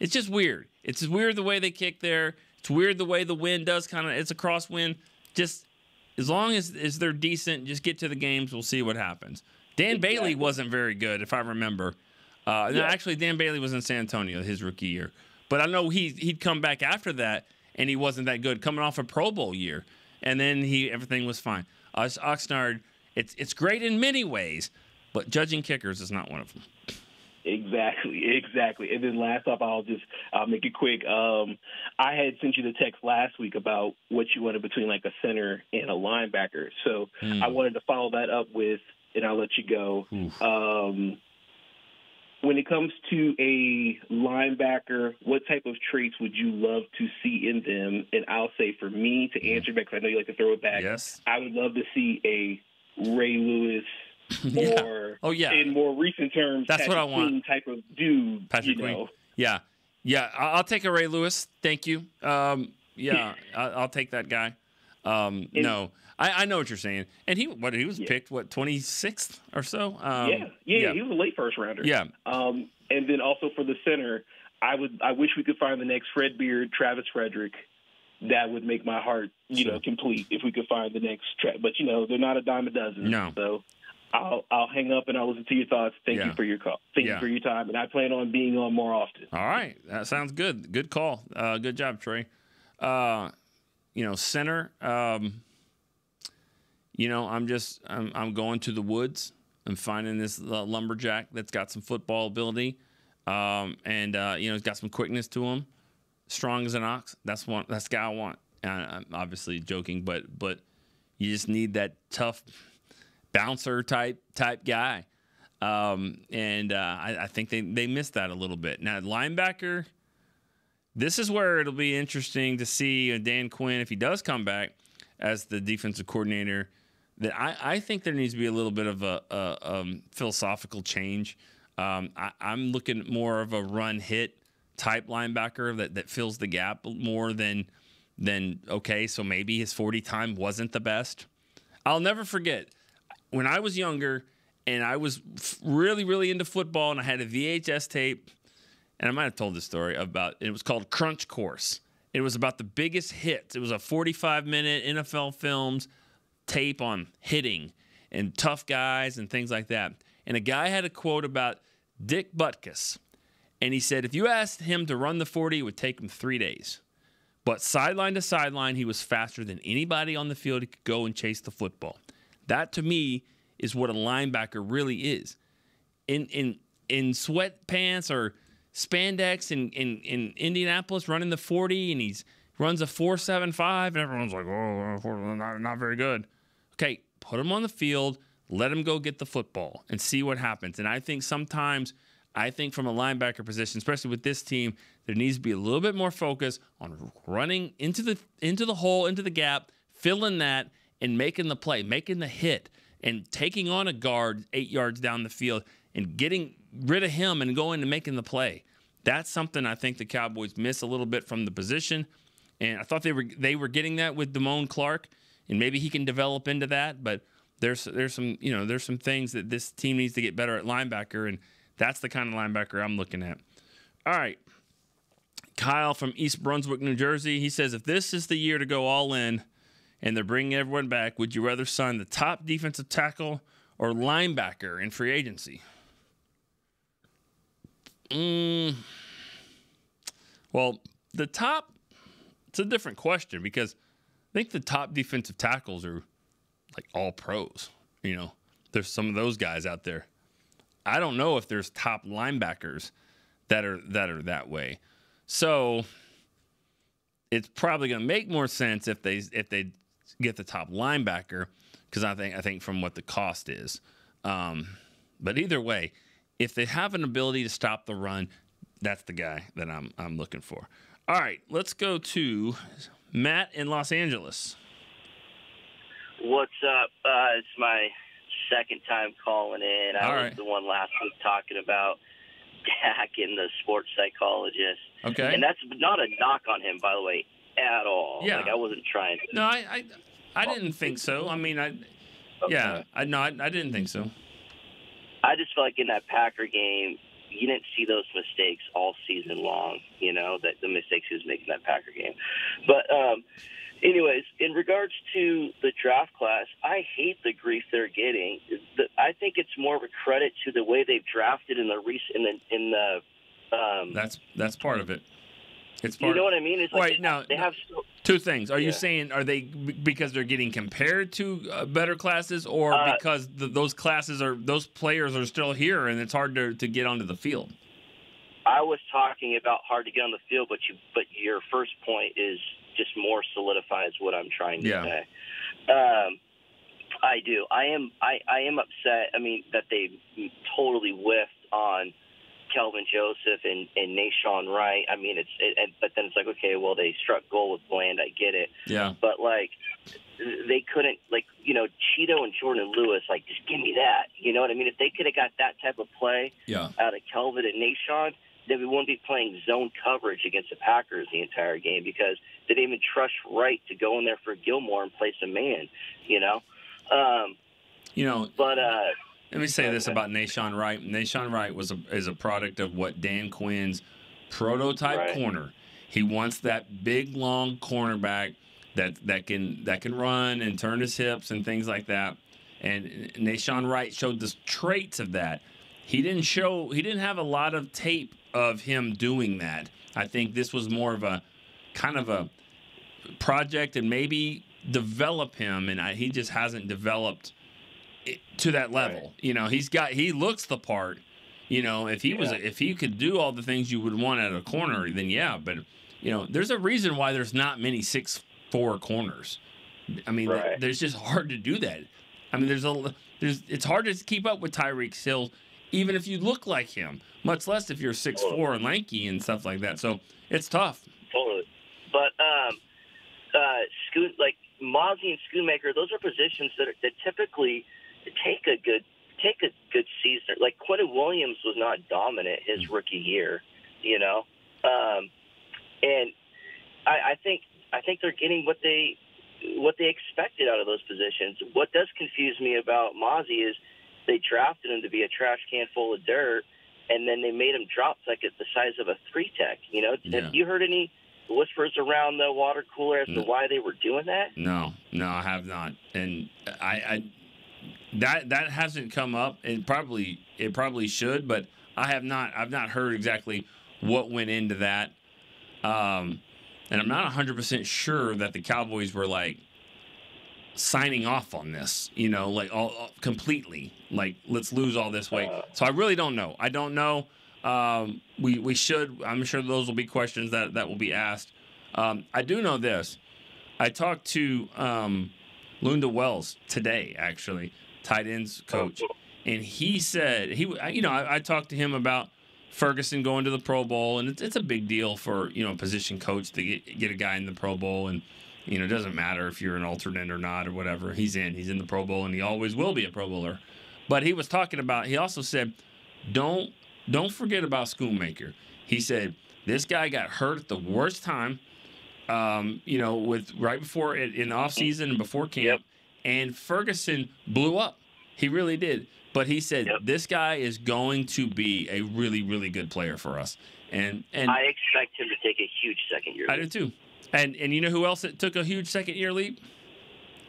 it's just weird. It's weird the way they kick there. It's weird the way the wind does kind of it's a crosswind. Just as long as, as they're decent, just get to the games, we'll see what happens. Dan Bailey wasn't very good, if I remember. Uh, no, actually, Dan Bailey was in San Antonio his rookie year, but I know he he'd come back after that, and he wasn't that good, coming off a Pro Bowl year, and then he everything was fine. Uh, Oxnard, it's it's great in many ways, but judging kickers is not one of them. Exactly, exactly. And then last up, I'll just I'll make it quick. Um, I had sent you the text last week about what you wanted between like a center and a linebacker. So Hmm. I wanted to follow that up with, and I'll let you go. Um, when it comes to a linebacker, what type of traits would you love to see in them? And I'll say for me to answer back because I know you like to throw it back. Yes. I would love to see a Ray Lewis Yeah. or Oh, yeah. in more recent terms, That's what I want. Queen type of dude. Patrick you Queen. Yeah, yeah. I'll take a Ray Lewis. Thank you. Um, yeah, I'll take that guy. Um, And- no, I, I know what you're saying. And he, what he was Yeah. picked, what 26th or so. Um, yeah, yeah, he was a late first rounder. Yeah. Um, and then also for the center, I would I wish we could find the next Fred Beard, Travis Frederick. That would make my heart, you Sure. know, complete if we could find the next. Tra- but you know, they're not a dime a dozen. No. So I'll I'll hang up and I'll listen to your thoughts. Thank Yeah. you for your call. Thank Yeah. you for your time, and I plan on being on more often. All right, that sounds good. Good call. Uh, good job, Trey. Uh, you know, center. Um, you know, I'm just I'm, I'm going to the woods. I'm finding this lumberjack that's got some football ability, um, and uh, you know, he's got some quickness to him. Strong as an ox. That's one. That's guy I want. And I'm obviously joking, but but you just need that tough bouncer type type guy. Um, and uh, I, I think they, they missed that a little bit. Now, linebacker, this is where it'll be interesting to see uh, Dan Quinn, if he does come back as the defensive coordinator, that I, I think there needs to be a little bit of a, a um, philosophical change. Um, I, I'm looking more of a run hit type linebacker that, that fills the gap more than than okay, so maybe his 40 time wasn't the best. I'll never forget when I was younger and I was really, really into football and I had a VHS tape, and I might have told this story about it was called Crunch Course. It was about the biggest hits. It was a 45 minute NFL films tape on hitting and tough guys and things like that. And a guy had a quote about Dick Butkus. And he said, if you asked him to run the 40, it would take him three days. But sideline to sideline, he was faster than anybody on the field. He could go and chase the football. That to me is what a linebacker really is. In in in sweatpants or spandex in, in, in Indianapolis running the 40 and he's runs a 475 and everyone's like, oh, not, not very good. Okay, put him on the field, let him go get the football and see what happens. And I think sometimes, I think from a linebacker position, especially with this team, there needs to be a little bit more focus on running into the into the hole, into the gap, filling that, and making the play, making the hit, and taking on a guard eight yards down the field and getting rid of him and go into making the play. That's something I think the Cowboys miss a little bit from the position. And I thought they were they were getting that with Damone Clark, and maybe he can develop into that. But there's there's some you know there's some things that this team needs to get better at linebacker, and that's the kind of linebacker I'm looking at. All right, Kyle from East Brunswick, New Jersey. He says if this is the year to go all in, and they're bringing everyone back, would you rather sign the top defensive tackle or linebacker in free agency? Mm, well, the top, it's a different question because I think the top defensive tackles are like all pros. You know, there's some of those guys out there. I don't know if there's top linebackers that are that are that way. So it's probably going to make more sense if they if they get the top linebacker because I think I think from what the cost is. Um, but either way, if they have an ability to stop the run, that's the guy that I'm I'm looking for. All right, let's go to Matt in Los Angeles. What's up? Uh, it's my second time calling in. I All was right. the one last week talking about Dak and the sports psychologist. Okay. And that's not a knock on him, by the way, at all. Yeah. Like I wasn't trying to. No, I I, I didn't think so. I mean, I yeah, I no, I, I didn't think so. I just felt like in that Packer game, you didn't see those mistakes all season long. You know that the mistakes he was making that Packer game. But um, anyways, in regards to the draft class, I hate the grief they're getting. I think it's more of a credit to the way they've drafted in the recent in the in the. Um, That's that's part of it. It's you part. know what I mean? It's like Wait, they, now- they have so, Two things. Are you saying are they because they're getting compared to uh, better classes, or Uh, because th those classes are those players are still here and it's hard to, to get onto the field? I was talking about hard to get on the field, but you but your first point is just more solidifies what I'm trying to Yeah. say. Um, I do. I am. I, I am upset. I mean that they totally whiffed on Kelvin Joseph and and Nashon Wright. I mean it's. It, and, but then it's like okay, well they struck gold with Bland. I get it. Yeah. But like they couldn't like you know Cheeto and Jordan Lewis like just give me that. You know what I mean? If they could have got that type of play Yeah. out of Kelvin and Nashon, then we wouldn't be playing zone coverage against the Packers the entire game because they didn't even trust Wright to go in there for Gilmore and play some man, you know. Um, You know, but uh, let me say this about Nashon Wright. Nashon Wright was a, is a product of what Dan Quinn's prototype Right. corner. He wants that big long cornerback that that can that can run and turn his hips and things like that. And Nashon Wright showed the traits of that. He didn't show he didn't have a lot of tape of him doing that. I think this was more of a kind of a project and maybe develop him and I, he just hasn't developed to that level. You know, he's got he looks the part. You know, if he was if he could do all the things you would want at a corner, then yeah. But you know, there's a reason why there's not many six four corners. I mean, Right. there's just hard to do that. I mean, there's a there's it's hard to keep up with Tyreek Hill, even if you look like him. Much less if you're six four and lanky and stuff like that. So it's tough. totally. But um, uh, Scoot like Mazi and Schoonmaker, those are positions that are, that typically take a good take a good season. Like Quinnen Williams was not dominant his rookie year, you know, um, and I, I think I think they're getting what they what they expected out of those positions. What does confuse me about Mazi is they drafted him to be a trash can full of dirt, and then they made him drop like at the size of a three tech. You know, Yeah. have you heard any whispers around the water cooler as No. to why they were doing that? No, no, I have not, and I, I that that hasn't come up. It probably it probably should, but I have not. I've not heard exactly what went into that, um, and I'm not 100 percent sure that the Cowboys were like signing off on this. You know, like all- completely. Like let's lose all this weight. So I really don't know. I don't know. Um, we we should. I'm sure those will be questions that that will be asked. Um, I do know this. I talked to um, Lunda Wells today, actually, tight ends coach, and he said he, you know, I, I talked to him about Ferguson going to the Pro Bowl, and it's, it's a big deal for you know a position coach to get get a guy in the Pro Bowl, and you know it doesn't matter if you're an alternate or not or whatever. He's in, he's in the Pro Bowl, and he always will be a Pro Bowler. But he was talking about. He also said, don't don't forget about Schoonmaker. He said this guy got hurt at the worst time. Um, you know, with right before it in off season and before camp, and Ferguson blew up. He really did. But he said Yep. this guy is going to be a really, really good player for us. And and I expect him to take a huge second year. I do too. And and you know who else that took a huge second year leap?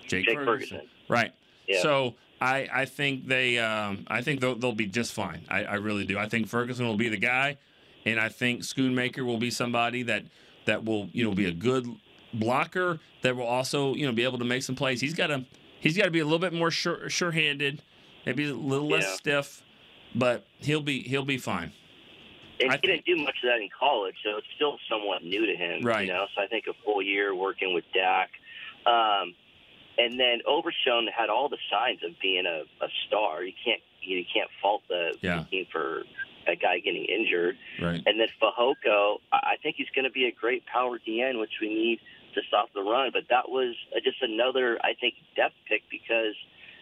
Jake, Jake Ferguson. Ferguson. Right. Yeah. So I I think they um I think they'll, they'll be just fine. I, I really do. I think Ferguson will be the guy, and I think Schoonmaker will be somebody that that will you know be a good blocker that will also you know be able to make some plays. He's got to he's got to be a little bit more sure handed, maybe a little less Yeah. stiff, but he'll be he'll be fine. And I he didn't do much of that in college, so it's still somewhat new to him. Right. You know, so I think a full year working with Dak. Um, and then Overshown had all the signs of being a, a star. You can't you can't fault the, Yeah. the team for a guy getting injured. Right. And then Fehoko, I I think he's going to be a great power DN, which we need to stop the run. But that was uh, just another, I think, depth pick because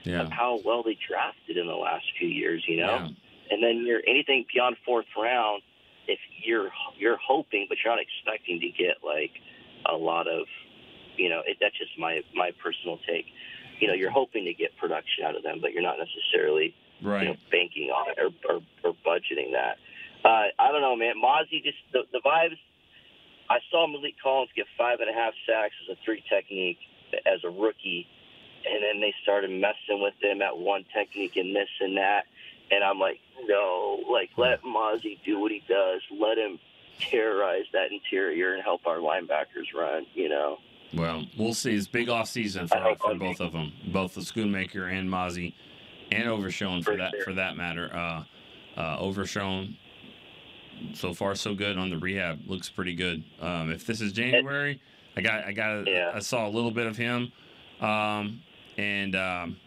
Yeah. of how well they drafted in the last few years. You know Yeah. and then you're anything beyond fourth round if you're you're hoping but you're not expecting to get like a lot of you know it, that's just my my personal take you know you're hoping to get production out of them but you're not necessarily you know, Right. banking on it or, or, or budgeting that uh, I don't know man Mazi just the, the vibes I saw Maliek Collins get five and a half sacks as a three technique as a rookie and then they started messing with him at one technique and this and that and I'm like, no, like let Mazi do what he does. Let him terrorize that interior and help our linebackers run. You know, Well, we'll see. It's big off season for, for both of them, both the Schoonmaker and Mazi, and Overshown for For that sure. for that matter. Uh, uh, Overshown, so far so good on the rehab. Looks pretty good. Um, if this is January, I got I got Yeah. I saw a little bit of him, um, and um,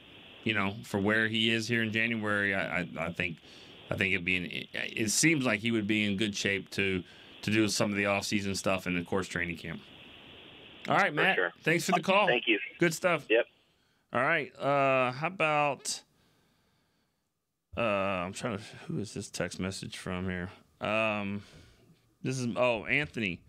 you know for where he is here in January, I I, I think I think it'd be in, it, it seems like he would be in good shape to to do some of the off season stuff and of course training camp. All right, For Matt. sure. Thanks for the call. thank you. Good stuff. Yep. All right. Uh, how about? Uh, I'm trying to. Who is this text message from here? Um, this is oh Anthony.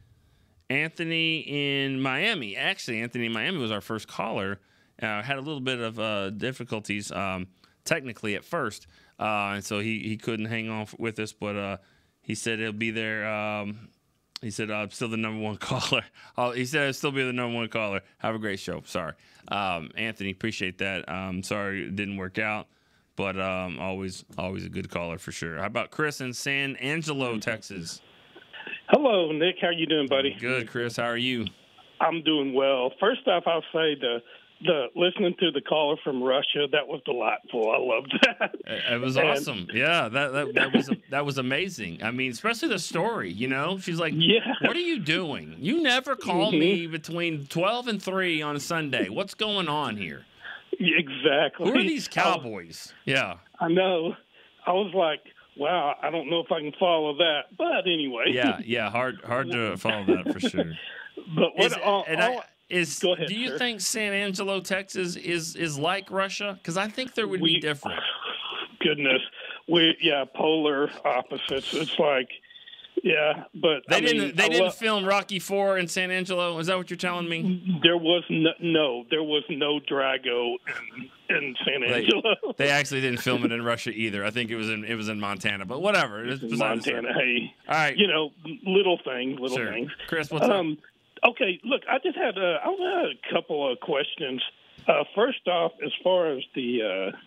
Anthony in Miami. Actually, Anthony in Miami was our first caller. Uh, had a little bit of uh, difficulties um, technically at first, uh, and so he he couldn't hang on with us. But uh, he said he'll be there. Um, he said, I'm still the number one caller. Oh, he said, I'll still be the number one caller. Have a great show. Sorry. Um, Anthony, appreciate that. Um, sorry it didn't work out, but um, always always a good caller for sure. How about Chris in San Angelo, Texas? Hello, Nick. How you doing, buddy? Good, Chris. How are you? I'm doing well. First off, I'll say the the listening to the caller from Russia that was delightful. I loved that. It it was And- awesome. Yeah, that that, that was that was amazing. I mean, especially the story. You know, she's like, Yeah. "What are you doing? You never call me between twelve and three on a Sunday. What's going on here? Exactly. Who are these cowboys?" Yeah. I know. I was like, wow. I don't know if I can follow that, but anyway. yeah, yeah, hard hard to follow that for sure. But what? Is, all, and I- is Go ahead, do you sir. think San Angelo, Texas, is is like Russia? Because I think there would be different. goodness, we yeah, polar opposites. It's like, yeah, but They I didn't mean, they I didn't lo- film Rocky Four in San Angelo. Is that what you're telling me? There was no, no, there was no Drago in, in San Angelo. They actually didn't film it in Russia either. I think it was in it was in Montana, but whatever. It's Montana. Hey, All right, you know, little things, little sure. things. Chris, what's up? Um, okay, look, I just had a, I had a couple of questions. Uh, first off, as far as the uh,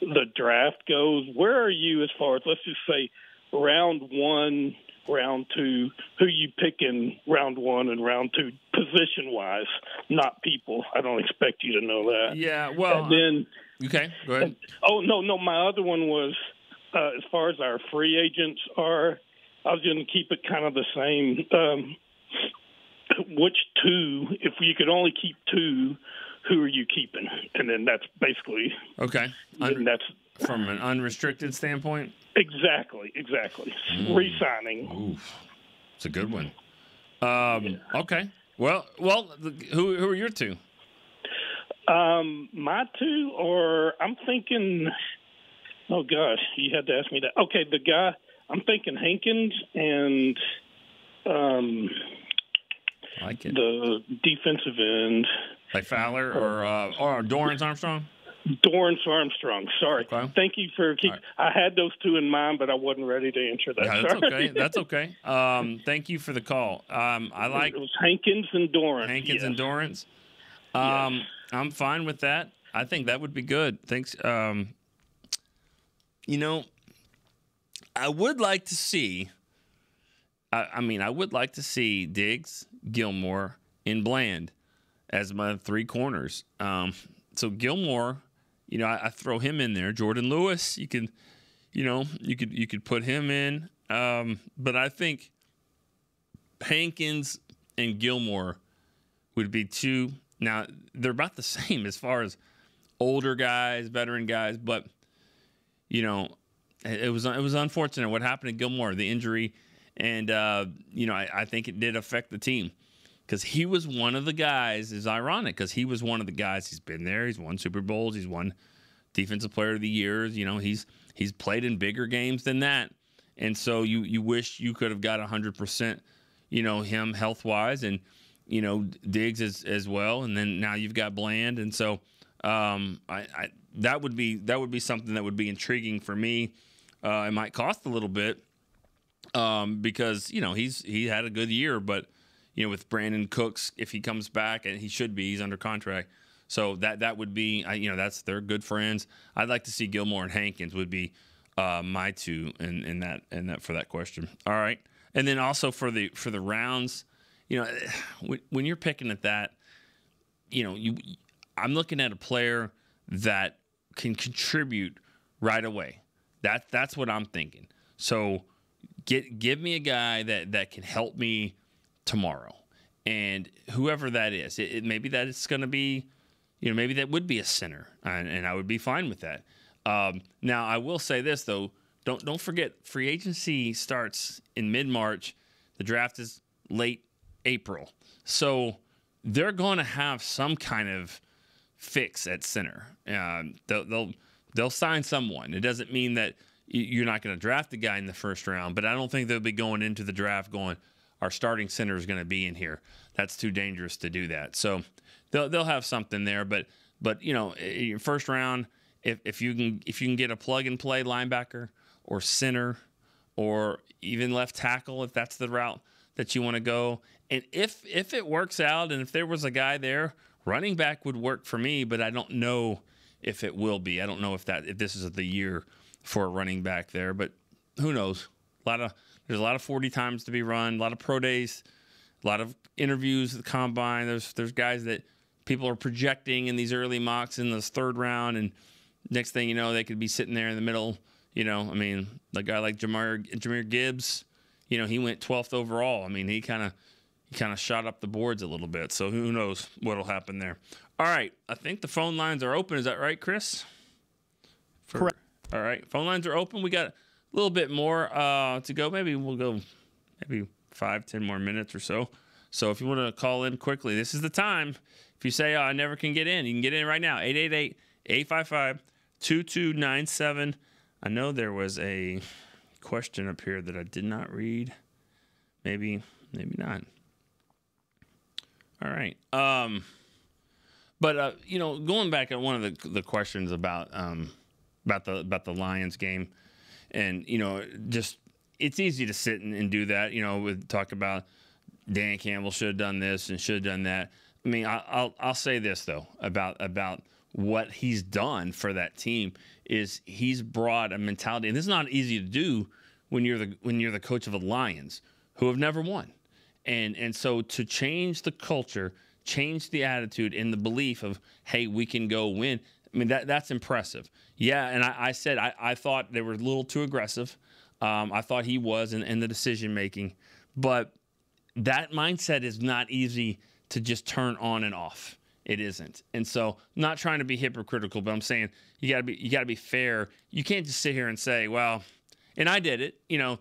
the draft goes, where are you as far as let's just say round one, round two? Who you picking round one and round two, position wise, not people. I don't expect you to know that. Yeah, well, and then okay, go ahead. Oh no, no. My other one was uh, as far as our free agents are. I was going to keep it kind of the same. Um, which two? If you could only keep two, who are you keeping? And then that's basically Okay, and that's from an unrestricted standpoint, exactly exactly Mm. re-signing. oof, it's a good one. Um, okay, well, well, who who are your two? Um, my two, or I'm thinking. Oh gosh, you had to ask me that. Okay, the guy I'm thinking Hankins and um, I like the defensive end, Like Fowler or uh, or Dorance Armstrong. Dorance Armstrong. Sorry. Okay. Thank you for keep. I had those two in mind, but I wasn't ready to answer that. Yeah, that's okay. That's okay. Um, thank you for the call. Um, I like it was Hankins and Dorance. Hankins yes. and Dorance. Um, I'm fine with that. I think that would be good. Thanks. Um, you know, I would like to see. I, I mean, I would like to see Diggs, Gilmore, and Bland as my three corners. Um, so Gilmore, you know, I, I throw him in there. Jordan Lewis, you can, you know, you could you could put him in. Um, but I think Hankins and Gilmore would be two. Now they're about the same as far as older guys, veteran guys, but you know, it was it was unfortunate what happened to Gilmore, the injury, and uh, you know, I, I think it did affect the team because he was one of the guys. Is ironic because he was one of the guys. He's been there. He's won Super Bowls. He's won Defensive Player of the Year. You know, he's he's played in bigger games than that, and so you you wish you could have got hundred percent. You know him health wise, and you know Diggs as as well, and then now you've got Bland, and so um, I, I that would be that would be something that would be intriguing for me. Uh, it might cost a little bit um, because you know he's he had a good year, but you know with Brandin Cooks, if he comes back and he should be, he's under contract. So that that would be you know that's they're good friends. I'd like to see Gilmore and Hankins would be uh, my two in, in that in that for that question. All right, and then also for the for the rounds, you know when, when you're picking at that, you know you I'm looking at a player that can contribute right away. That that's what I'm thinking. So get give me a guy that that can help me tomorrow, and whoever that is, it, it maybe that it's going to be, you know, maybe that would be a center, and, and I would be fine with that. Um, now I will say this though, don't don't forget free agency starts in mid March. The draft is late April, so they're going to have some kind of fix at center. Um, they'll, they'll they'll sign someone. It doesn't mean that you're not going to draft the guy in the first round, but I don't think they'll be going into the draft going, our starting center is going to be in here. That's too dangerous to do that. So they'll they'll have something there, but but you know, i- your first round, if if you can if you can get a plug and play linebacker or center or even left tackle, if that's the route that you want to go, and if if it works out, and if there was a guy there, running back would work for me, but I don't know if it will be. I don't know if that if this is the year for a running back there, but who knows? A lot of there's a lot of 40 times to be run, a lot of pro days, a lot of interviews at the combine. There's there's guys that people are projecting in these early mocks in this third round, and next thing you know, they could be sitting there in the middle. You know, I mean, a guy like Jamar Jahmyr Gibbs, you know, he went 12th overall. I mean, he kind of he kind of shot up the boards a little bit. So who knows what'll happen there. All right, I think the phone lines are open. Is that right, Chris? For- Correct. All right, phone lines are open. We got little bit more uh, to go. Maybe we'll go maybe five, ten more minutes or so. So if you want to call in quickly, this is the time. If you say, oh, I never can get in, you can get in right now. 888 855 2297. I know there was a question up here that I did not read. Maybe, maybe not. All right. Um, but uh, you know, going back at one of the the questions about um, about the about the Lions game, and you know, just it's easy to sit and, and do that. You know, with talk about Dan Campbell should have done this and should have done that. I mean, I, I'll I'll say this though about about what he's done for that team is he's brought a mentality, and this is not easy to do when you're the when you're the coach of the Lions who have never won, and and so to change the culture, change the attitude and the belief of hey we can go win. I mean that that's impressive. Yeah, and I, I said I, I thought they were a little too aggressive. Um, I thought he was in, in the decision making, but that mindset is not easy to just turn on and off. It isn't. And so, not trying to be hypocritical, but I'm saying you got to be you got to be fair. You can't just sit here and say, "Well," and I did it. You know,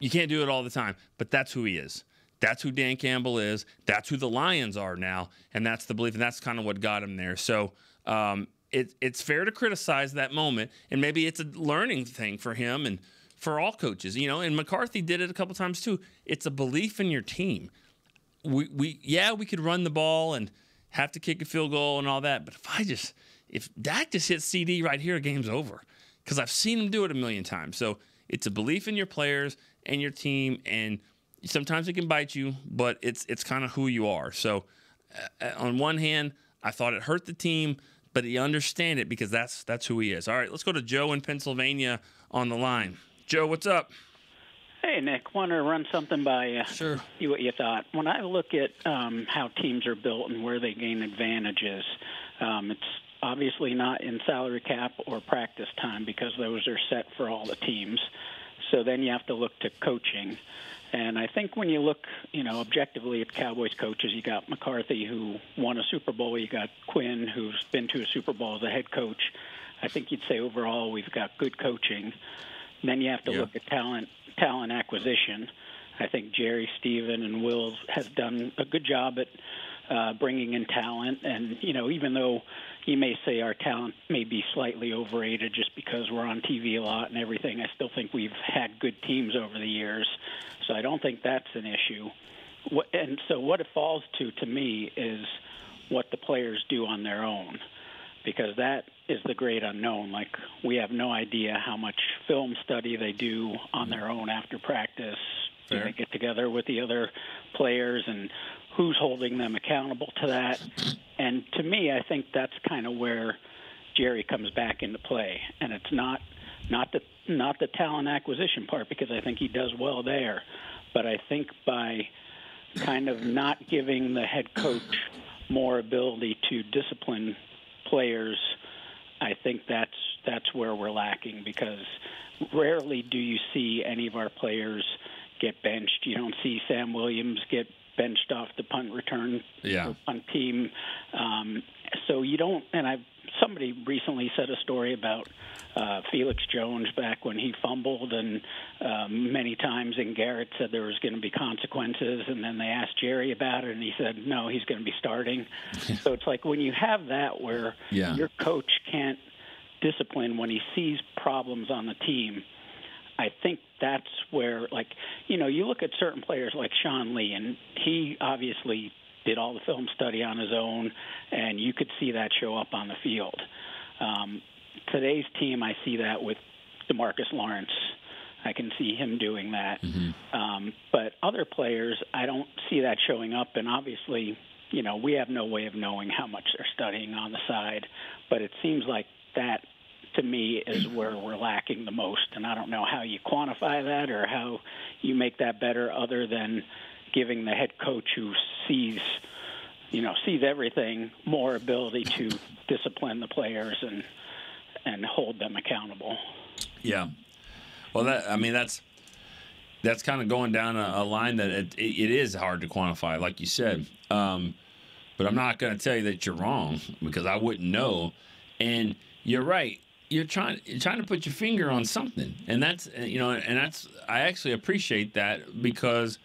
you can't do it all the time, but that's who he is. That's who Dan Campbell is. That's who the Lions are now, and that's the belief, and that's kind of what got him there. So, um, it, it's fair to criticize that moment, and maybe it's a learning thing for him and for all coaches, you know, and McCarthy did it a couple times too. It's a belief in your team. We, we yeah, we could run the ball and have to kick a field goal and all that, but if I just if Dak just hits CeeDee right here, game's over. Because I've seen him do it a million times. So it's a belief in your players and your team, and sometimes it can bite you, but it's it's kind of who you are. So uh, on one hand, I thought it hurt the team, but you understand it because that's that's who he is. All right, let's go to Joe in Pennsylvania on the line. Joe, what's up? Hey Nick, want to run something by you? Sure. See what you thought. When I look at um, how teams are built and where they gain advantages, um, it's obviously not in salary cap or practice time because those are set for all the teams. So then you have to look to coaching. And I think when you look, you know, objectively at Cowboys coaches, you got McCarthy who won a Super Bowl, you got Quinn who's been to a Super Bowl as a head coach. I think you'd say overall we've got good coaching. Then you have to yeah. look at talent talent acquisition. I think Jerry, Stephen, and Will has done a good job at uh, bringing in talent. And you know, even though you may say our talent may be slightly overrated just because we're on TV a lot and everything, I still think we've had good teams over the years. So I don't think that's an issue. And so what it falls to to me is what the players do on their own because that is the great unknown. Like we have no idea how much film study they do on their own after practice. Do they get together with the other players and who's holding them accountable to that? And to me, I think that's kind of where Jerry comes back into play, and it's not not the not the talent acquisition part because I think he does well there, but I think by kind of not giving the head coach more ability to discipline players, I think that's that's where we're lacking because rarely do you see any of our players get benched. You don't see Sam Williams get benched off the punt return yeah. punt team. Um, so you don't. And I somebody recently said a story about uh, Felix Jones back when he fumbled, and um, many times, and Garrett said there was going to be consequences, and then they asked Jerry about it, and he said no, he's going to be starting. so it's like when you have that where yeah. your coach can't discipline when he sees problems on the team I think that's where, like, you know, you look at certain players like Sean Lee, and he obviously did all the film study on his own, and you could see that show up on the field. Um, today's team, I see that with Demarcus Lawrence. I can see him doing that. Mm-hmm. Um, but other players, I don't see that showing up. And obviously, you know, we have no way of knowing how much they're studying on the side. But it seems like that to me is where we're lacking the most. And I don't know how you quantify that or how you make that better other than giving the head coach who sees you know sees everything more ability to discipline the players and and hold them accountable. Yeah. Well, that I mean that's that's kind of going down a, a line that it, it is hard to quantify, like you said. Um, but I'm not going to tell you that you're wrong because I wouldn't know. And you're right you're trying you're trying to put your finger on something, and that's you know, and that's I actually appreciate that because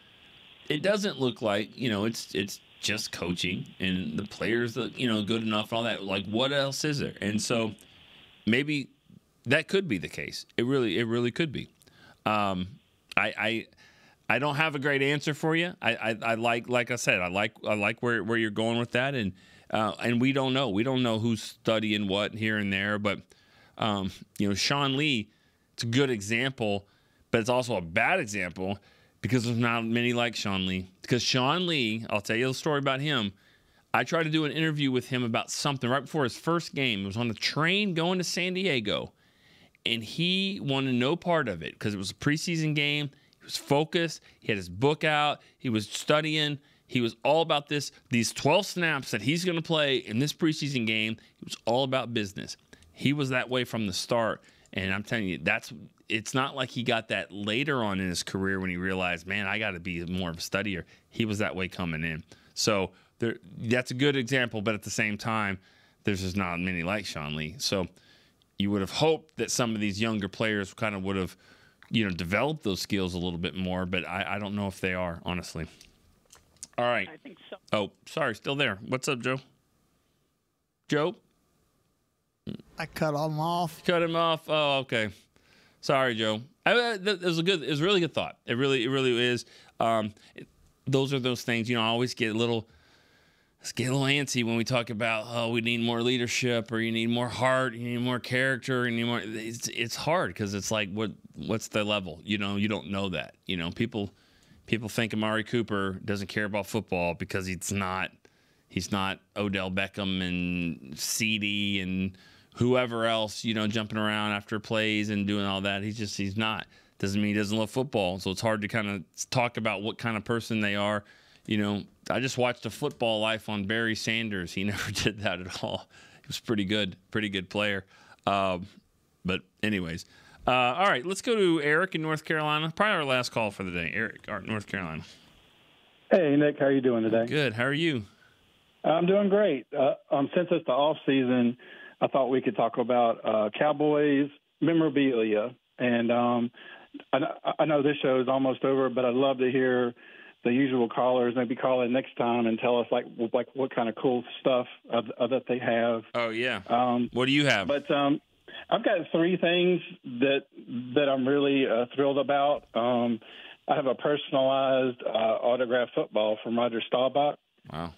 it doesn't look like you know it's it's just coaching and the players you know good enough all that. Like what else is there? And so maybe that could be the case. It really it really could be. Um, I, I I don't have a great answer for you. I, I, I like like I said I like I like where where you're going with that. And uh, and we don't know. We don't know who's studying what here and there. But um, you know, Sean Lee, it's a good example, but it's also a bad example because there's not many like Sean Lee. Because Sean Lee, I'll tell you a story about him. I tried to do an interview with him about something right before his first game. It was on the train going to San Diego, and he wanted no part of it because it was a preseason game. He was focused. He had his book out. He was studying. He was all about this. These 12 snaps that he's going to play in this preseason game. It was all about business. He was that way from the start. And I'm telling you, that's it's not like he got that later on in his career when he realized, man, I got to be more of a studier. He was that way coming in. So there, that's a good example, but at the same time, there's just not many like Sean Lee. So you would have hoped that some of these younger players kind of would have, you know, developed those skills a little bit more, but I, I don't know if they are, honestly. All right. I think so. Oh, sorry, still there. What's up, Joe? Joe? I cut him off. Cut him off. Oh, okay. Sorry, Joe. I, that was a good. It was a really good thought. It really, it really is. Um, it, those are those things. You know, I always get a little, get a little antsy when we talk about oh, we need more leadership, or you need more heart, you need more character, and you need more. It's it's hard because it's like what what's the level? You know, you don't know that. You know, people people think Amari Cooper doesn't care about football because he's not he's not Odell Beckham and CeeDee and whoever else, you know, jumping around after plays and doing all that. He's just he's not. Doesn't mean he doesn't love football. So it's hard to kind of talk about what kind of person they are. You know, I just watched a football life on Barry Sanders. He never did that at all. He was pretty good, pretty good player. Um, but anyways, uh, all right, let's go to Eric in North Carolina. Probably our last call for the day. Eric, North Carolina. Hey Nick, how are you doing today? Good. How are you? I'm doing great. Uh, um, since it's the off season, I thought we could talk about uh, Cowboys memorabilia. And um, I, I know this show is almost over, but I'd love to hear the usual callers maybe call in next time and tell us like like what kind of cool stuff uh, uh, that they have. Oh yeah. Um, what do you have? But um, I've got three things that that I'm really uh, thrilled about. Um, I have a personalized uh, autographed football from Roger Staubach. Wow.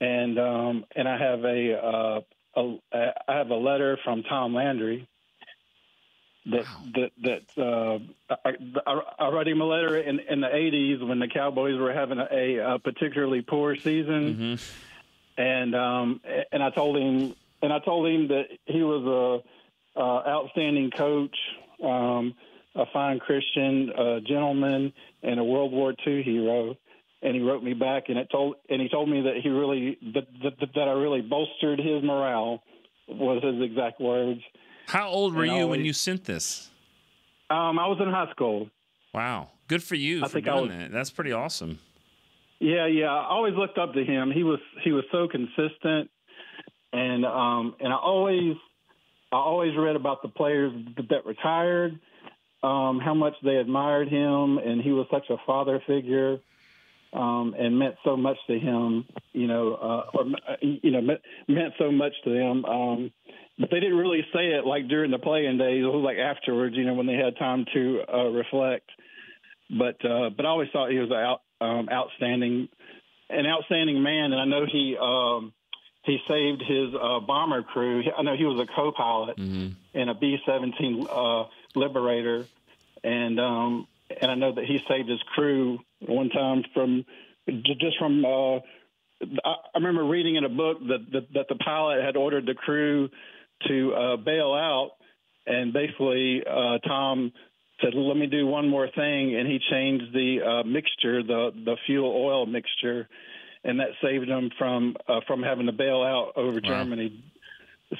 And um, and I have a, uh, I have a letter from Tom Landry that wow. that that uh, I, I, wrote him a letter in, in the '80s when the Cowboys were having a, a particularly poor season, mm-hmm. and um, and I told him and I told him that he was a, a outstanding coach, um, a fine Christian, a gentleman, and a World War II hero. And he wrote me back, and it told and he told me that he really that that, that I really bolstered his morale was his exact words how old were you when you sent this? Um, I was in high school. Wow, good for you I for doing was, that. That's pretty awesome. Yeah, yeah. I always looked up to him. He was he was so consistent, and um, and I always I always read about the players that retired, um, how much they admired him, and he was such a father figure. Um, and meant so much to him, you know, uh, or you know, meant, meant so much to them. Um, but they didn't really say it like during the playing days. It was like afterwards, you know, when they had time to uh, reflect. But uh, but I always thought he was an out, um, outstanding, an outstanding man, and I know he um, he saved his uh, bomber crew. I know he was a co-pilot mm-hmm. in a B-17 uh, Liberator, and um, and I know that he saved his crew one time from just from. Uh, I remember reading in a book that, that that the pilot had ordered the crew to uh, bail out, and basically uh, Tom said, "Let me do one more thing," and he changed the uh, mixture, the the fuel oil mixture, and that saved them from uh, from having to bail out over wow. Germany.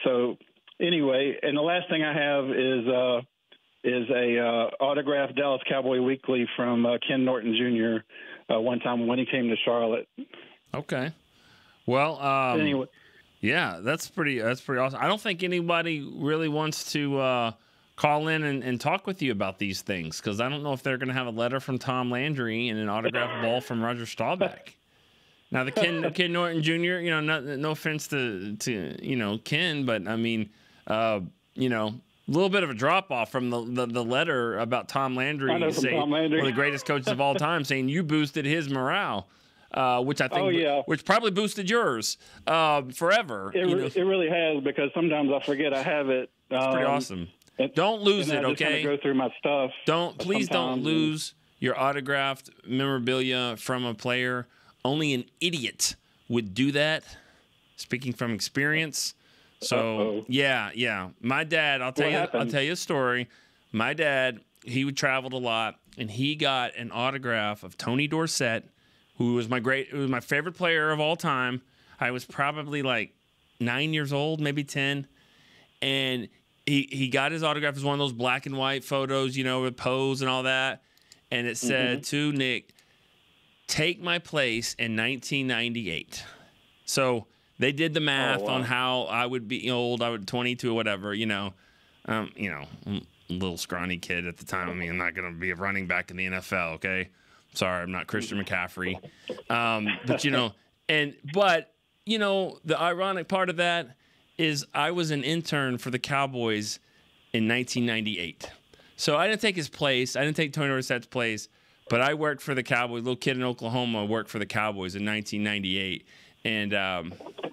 So anyway, and the last thing I have is uh, is a uh, autographed Dallas Cowboy Weekly from uh, Ken Norton Jr. Uh, one time when he came to Charlotte. Okay. Well, um, anyway, yeah, that's pretty. That's pretty awesome. I don't think anybody really wants to uh, call in and, and, talk with you about these things because I don't know if they're going to have a letter from Tom Landry and an autographed ball from Roger Staubach. Now the Ken, Ken Norton Jr. You know, no, no offense to to you know Ken, but I mean, uh, you know, a little bit of a drop off from the, the, the letter about Tom Landry, saying Tom Landry. one of the greatest coaches of all time, saying you boosted his morale uh, which I think, oh, yeah. which probably boosted yours uh, forever. It, you know? it really has because sometimes I forget I have it. It's um, pretty awesome. And, don't lose it, okay? go through my stuff. Don't please don't lose your autographed memorabilia from a player. Only an idiot would do that. Speaking from experience. So Uh-oh. yeah, yeah. My dad, I'll tell what you, happened? I'll tell you a story. My dad, he would traveled a lot, and he got an autograph of Tony Dorsett who was my great, who was my favorite player of all time. I was probably like nine years old, maybe ten, and he he got his autograph. It was one of those black and white photos, you know, with pose and all that, and it said Mm-hmm. to Nick, "Take my place in 1998." So they did the math Oh, wow. on how I would be old. I would 22 or whatever, you know, um, you know, little scrawny kid at the time. I mean, I'm not going to be a running back in the NFL, okay? Sorry, I'm not Christian McCaffrey. Um, but you know, and but you know, the ironic part of that is I was an intern for the Cowboys in 1998. So I didn't take his place. I didn't take Tony Dorsett's place, but I worked for the Cowboys. Little kid in Oklahoma worked for the Cowboys in 1998, and um,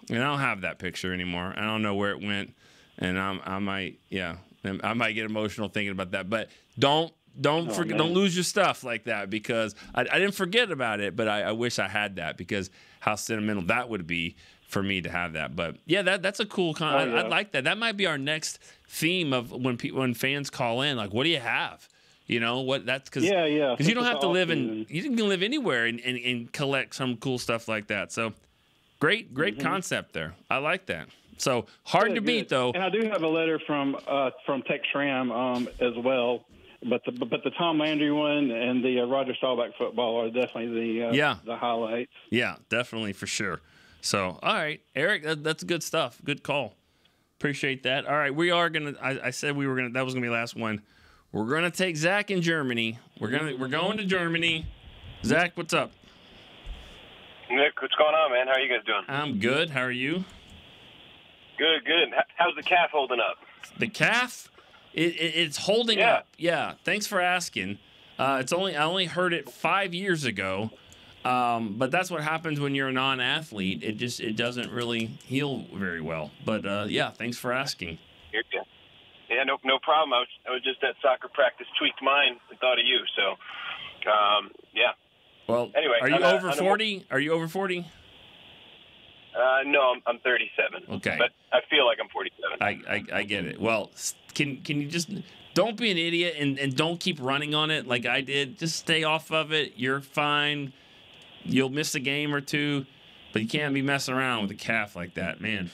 and I don't have that picture anymore. I don't know where it went, and I'm, I might yeah I might get emotional thinking about that. But don't don't Oh, forget, don't lose your stuff like that because I, I didn't forget about it, but I, I wish I had that because how sentimental that would be for me to have that. But yeah, that that's a cool con. Oh, I, yeah. I like that. That might be our next theme of when people when fans call in, like, what do you have? You know what? That's because Yeah, yeah. because you don't have to live in you can live anywhere and, and, and collect some cool stuff like that. So great great Mm-hmm. concept there. I like that. So hard Good, to beat good. though. And I do have a letter from uh, from Tex Schramm um, as well. But the but the Tom Landry one and the uh, Roger Staubach football are definitely the uh, Yeah. the highlights. Yeah, definitely for sure. So, all right, Eric, that, that's good stuff. Good call. Appreciate that. All right, we are gonna. I, I said we were gonna. That was gonna be the last one. We're gonna take Zach in Germany. We're gonna. We're going to Germany. Zach, what's up? Nick, what's going on, man? How are you guys doing? I'm good. How are you? Good, good. How's the calf holding up? The calf, it, it, it's holding Yeah. up. Yeah. Thanks for asking. Uh, it's only I only heard it five years ago, um, but that's what happens when you're a non-athlete. It just it doesn't really heal very well. But uh, yeah, thanks for asking. You're. Yeah, no, no problem. I was, I was just at soccer practice, tweaked mine, and thought of you. So, um, yeah. Well, Anyway, are you a- over forty? Are you over forty? Uh, no, I'm, I'm 37. Okay. But I feel like I'm 47. I, I I get it. Well, can can you just don't be an idiot and, and don't keep running on it like I did. Just stay off of it. You're fine. You'll miss a game or two, but you can't be messing around with a calf like that, man.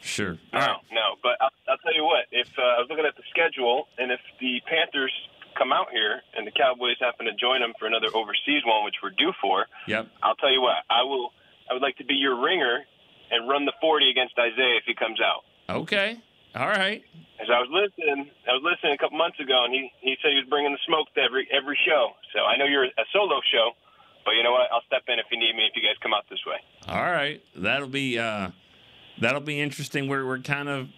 Sure. No, no. But I'll, I'll tell you what. If uh, I was looking at the schedule, and if the Panthers come out here and the Cowboys happen to join them for another overseas one, which we're due for, Yep. I'll tell you what. I will. I would like to be your ringer and run the 40 against Isaiah if he comes out. Okay. All right. As I was listening, I was listening a couple months ago, and he he said he was bringing the smoke to every every show. So I know you're a solo show, but you know what? I'll step in if you need me if you guys come out this way. All right. That'll be uh that'll be interesting. We're we're kind of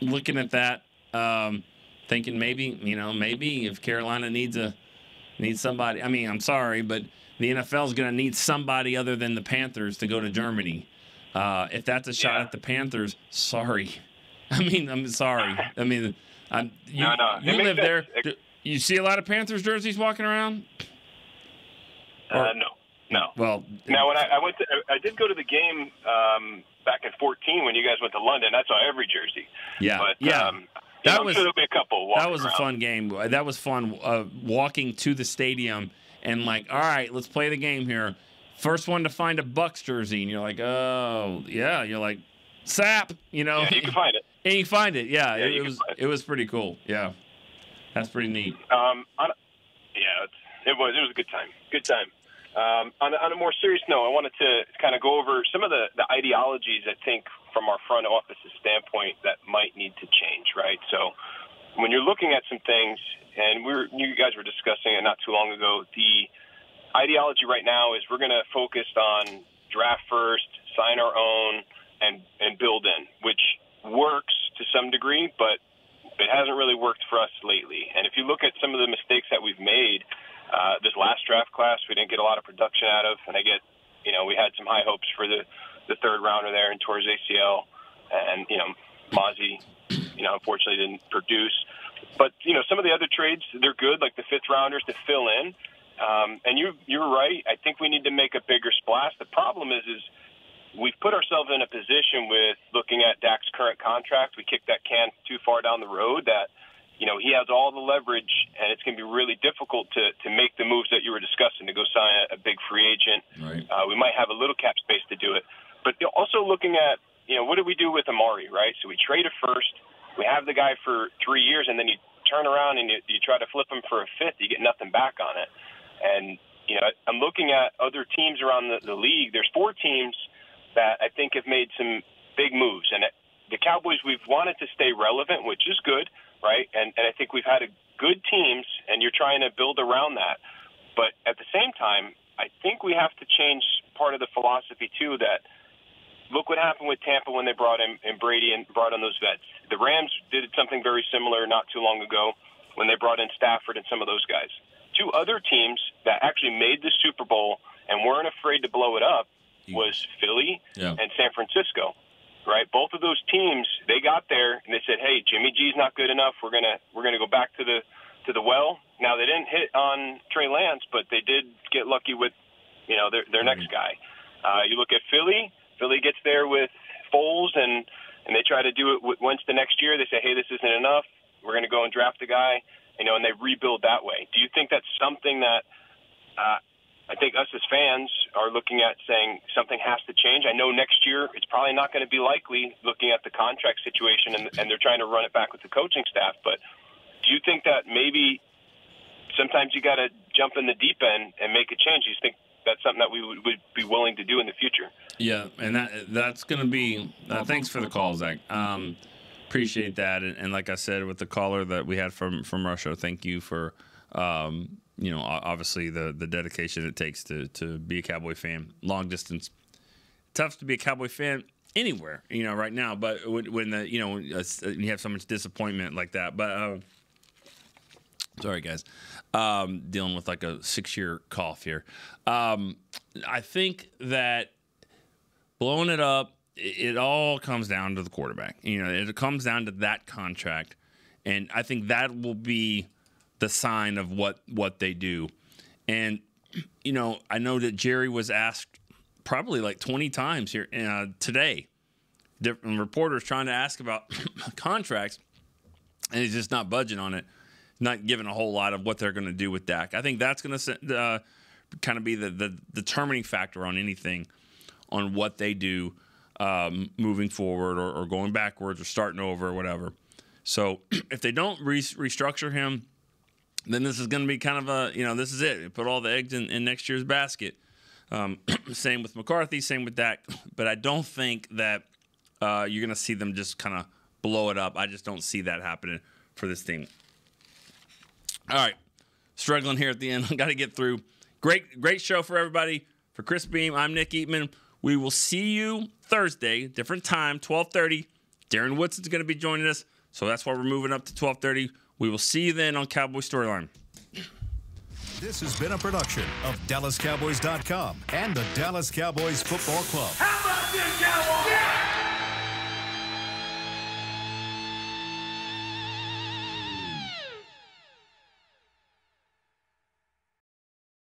looking at that. Um thinking maybe, you know, maybe if Carolina needs a needs somebody. I mean, I'm sorry, but the NFL is going to need somebody other than the Panthers to go to Germany. Uh, if that's a shot at the Panthers, sorry. I mean, I'm sorry. I mean, I'm, you, No, no, you live there. Do- You see a lot of Panthers jerseys walking around? Uh, no, no. Well, Now, when I, I went to, I did go to the game um, back in 14 when you guys went to London. I saw every jersey. Yeah, but, yeah. Um, That I'm was- sure a couple. that was a fun game. That was fun uh, walking to the stadium and like, all right, let's play the game here. First one to find a Bucks jersey, and you're like, oh yeah, you're like, sap, you know. Yeah, you can find it. and you find it, yeah. Yeah, it, can was it was pretty cool. Yeah, that's pretty neat. Um, yeah, it was. It was a good time. Good time. Um, on, a, on a more serious note, I wanted to kind of go over some of the, the ideologies I think from our front office's standpoint that might need to change. Right. So when you're looking at some things, and we were, you guys were discussing it not too long ago, the ideology right now is we're going to focus on draft first, sign our own, and and build in, which works to some degree, but it hasn't really worked for us lately. And if you look at some of the mistakes that we've made, uh, this last draft class, we didn't get a lot of production out of, and I get, you know, we had some high hopes for the the third rounder there in towards ACL, and you know, Mazi, you know, unfortunately didn't produce. But you know, some of the other trades they're good, like the fifth rounders to fill in. Um, and you you're right. I think we need to make a bigger splash. The problem is is we've put ourselves in a position with looking at Dak's current contract. We kicked that can too far down the road that you know he has all the leverage, and it's going to be really difficult to to make the moves that you were discussing to go sign a, a big free agent. Right. Uh, we might have a little cap space to do it, but also looking at you know what did we do with Amari, right? So we trade a first, we have the guy for three years, and then you turn around and you, you try to flip him for a fifth, you get nothing back on it. And you know I'm looking at other teams around the, the league. There's four teams that I think have made some big moves, and it, the Cowboys we've wanted to stay relevant, which is good, right? And and I think we've had a good teams, and you're trying to build around that. But at the same time, I think we have to change part of the philosophy too. That look what happened with Tampa when they brought in, in Brady and brought in those vets. The Rams did something very similar not too long ago. when they brought in Stafford and some of those guys. Two other teams that actually made the Super Bowl and weren't afraid to blow it up was Philly Yeah. and San Francisco. Right, both of those teams they got there and they said, "Hey, Jimmy G's not good enough. We're gonna we're gonna go back to the to the well." Now they didn't hit on Trey Lance, but they did get lucky with you know their their next guy. Uh, you look at Philly. Philly gets there with Foles and and they try to do it with Winston next year. They say, "Hey, this isn't enough. We're going to go and draft a guy," you know, and they rebuild that way. Do you think that's something that uh, I think us as fans are looking at saying something has to change? I know next year it's probably not going to be likely looking at the contract situation, and, and they're trying to run it back with the coaching staff. But do you think that maybe sometimes you got to jump in the deep end and make a change? Do you think that's something that we would, would be willing to do in the future? Yeah, and that that's going to be. Uh, thanks for the call, Zach. Um, appreciate that, and, and like I said with the caller that we had from from Russia, thank you for. Um, you know, obviously the the dedication it takes to to be a Cowboy fan, long distance. Tough to be a Cowboy fan anywhere, you know, right now. But when, when the you know when uh, you have so much disappointment like that, but. Uh, Sorry, guys. Um, dealing with like a six year cough here. Um, I think that blowing it up, it all comes down to the quarterback. You know, it comes down to that contract. And I think that will be the sign of what, what they do. And, you know, I know that Jerry was asked probably like 20 times here uh, today. Different reporters trying to ask about contracts, and he's just not budging on it not giving a whole lot of what they're going to do with Dak. I think that's going to uh, kind of be the, the determining factor on anything, on what they do um, moving forward or, or going backwards or starting over or whatever. So if they don't re- restructure him, then this is going to be kind of a you know this is it. Put all the eggs in, in next year's basket. Um, same with McCarthy, same with Dak. But I don't think that uh, you're going to see them just kind of blow it up. I just don't see that happening for this team. All right, struggling here at the end. Got to get through. Great, great show for everybody. For Chris Beam, I'm Nick Eatman. We will see you Thursday, different time, 12:30. Darren Woodson's going to be joining us, so that's why we're moving up to 12:30. We will see you then on Cowboy Storyline. This has been a production of DallasCowboys.com and the Dallas Cowboys Football Club. How about this, Cowboys? Yeah!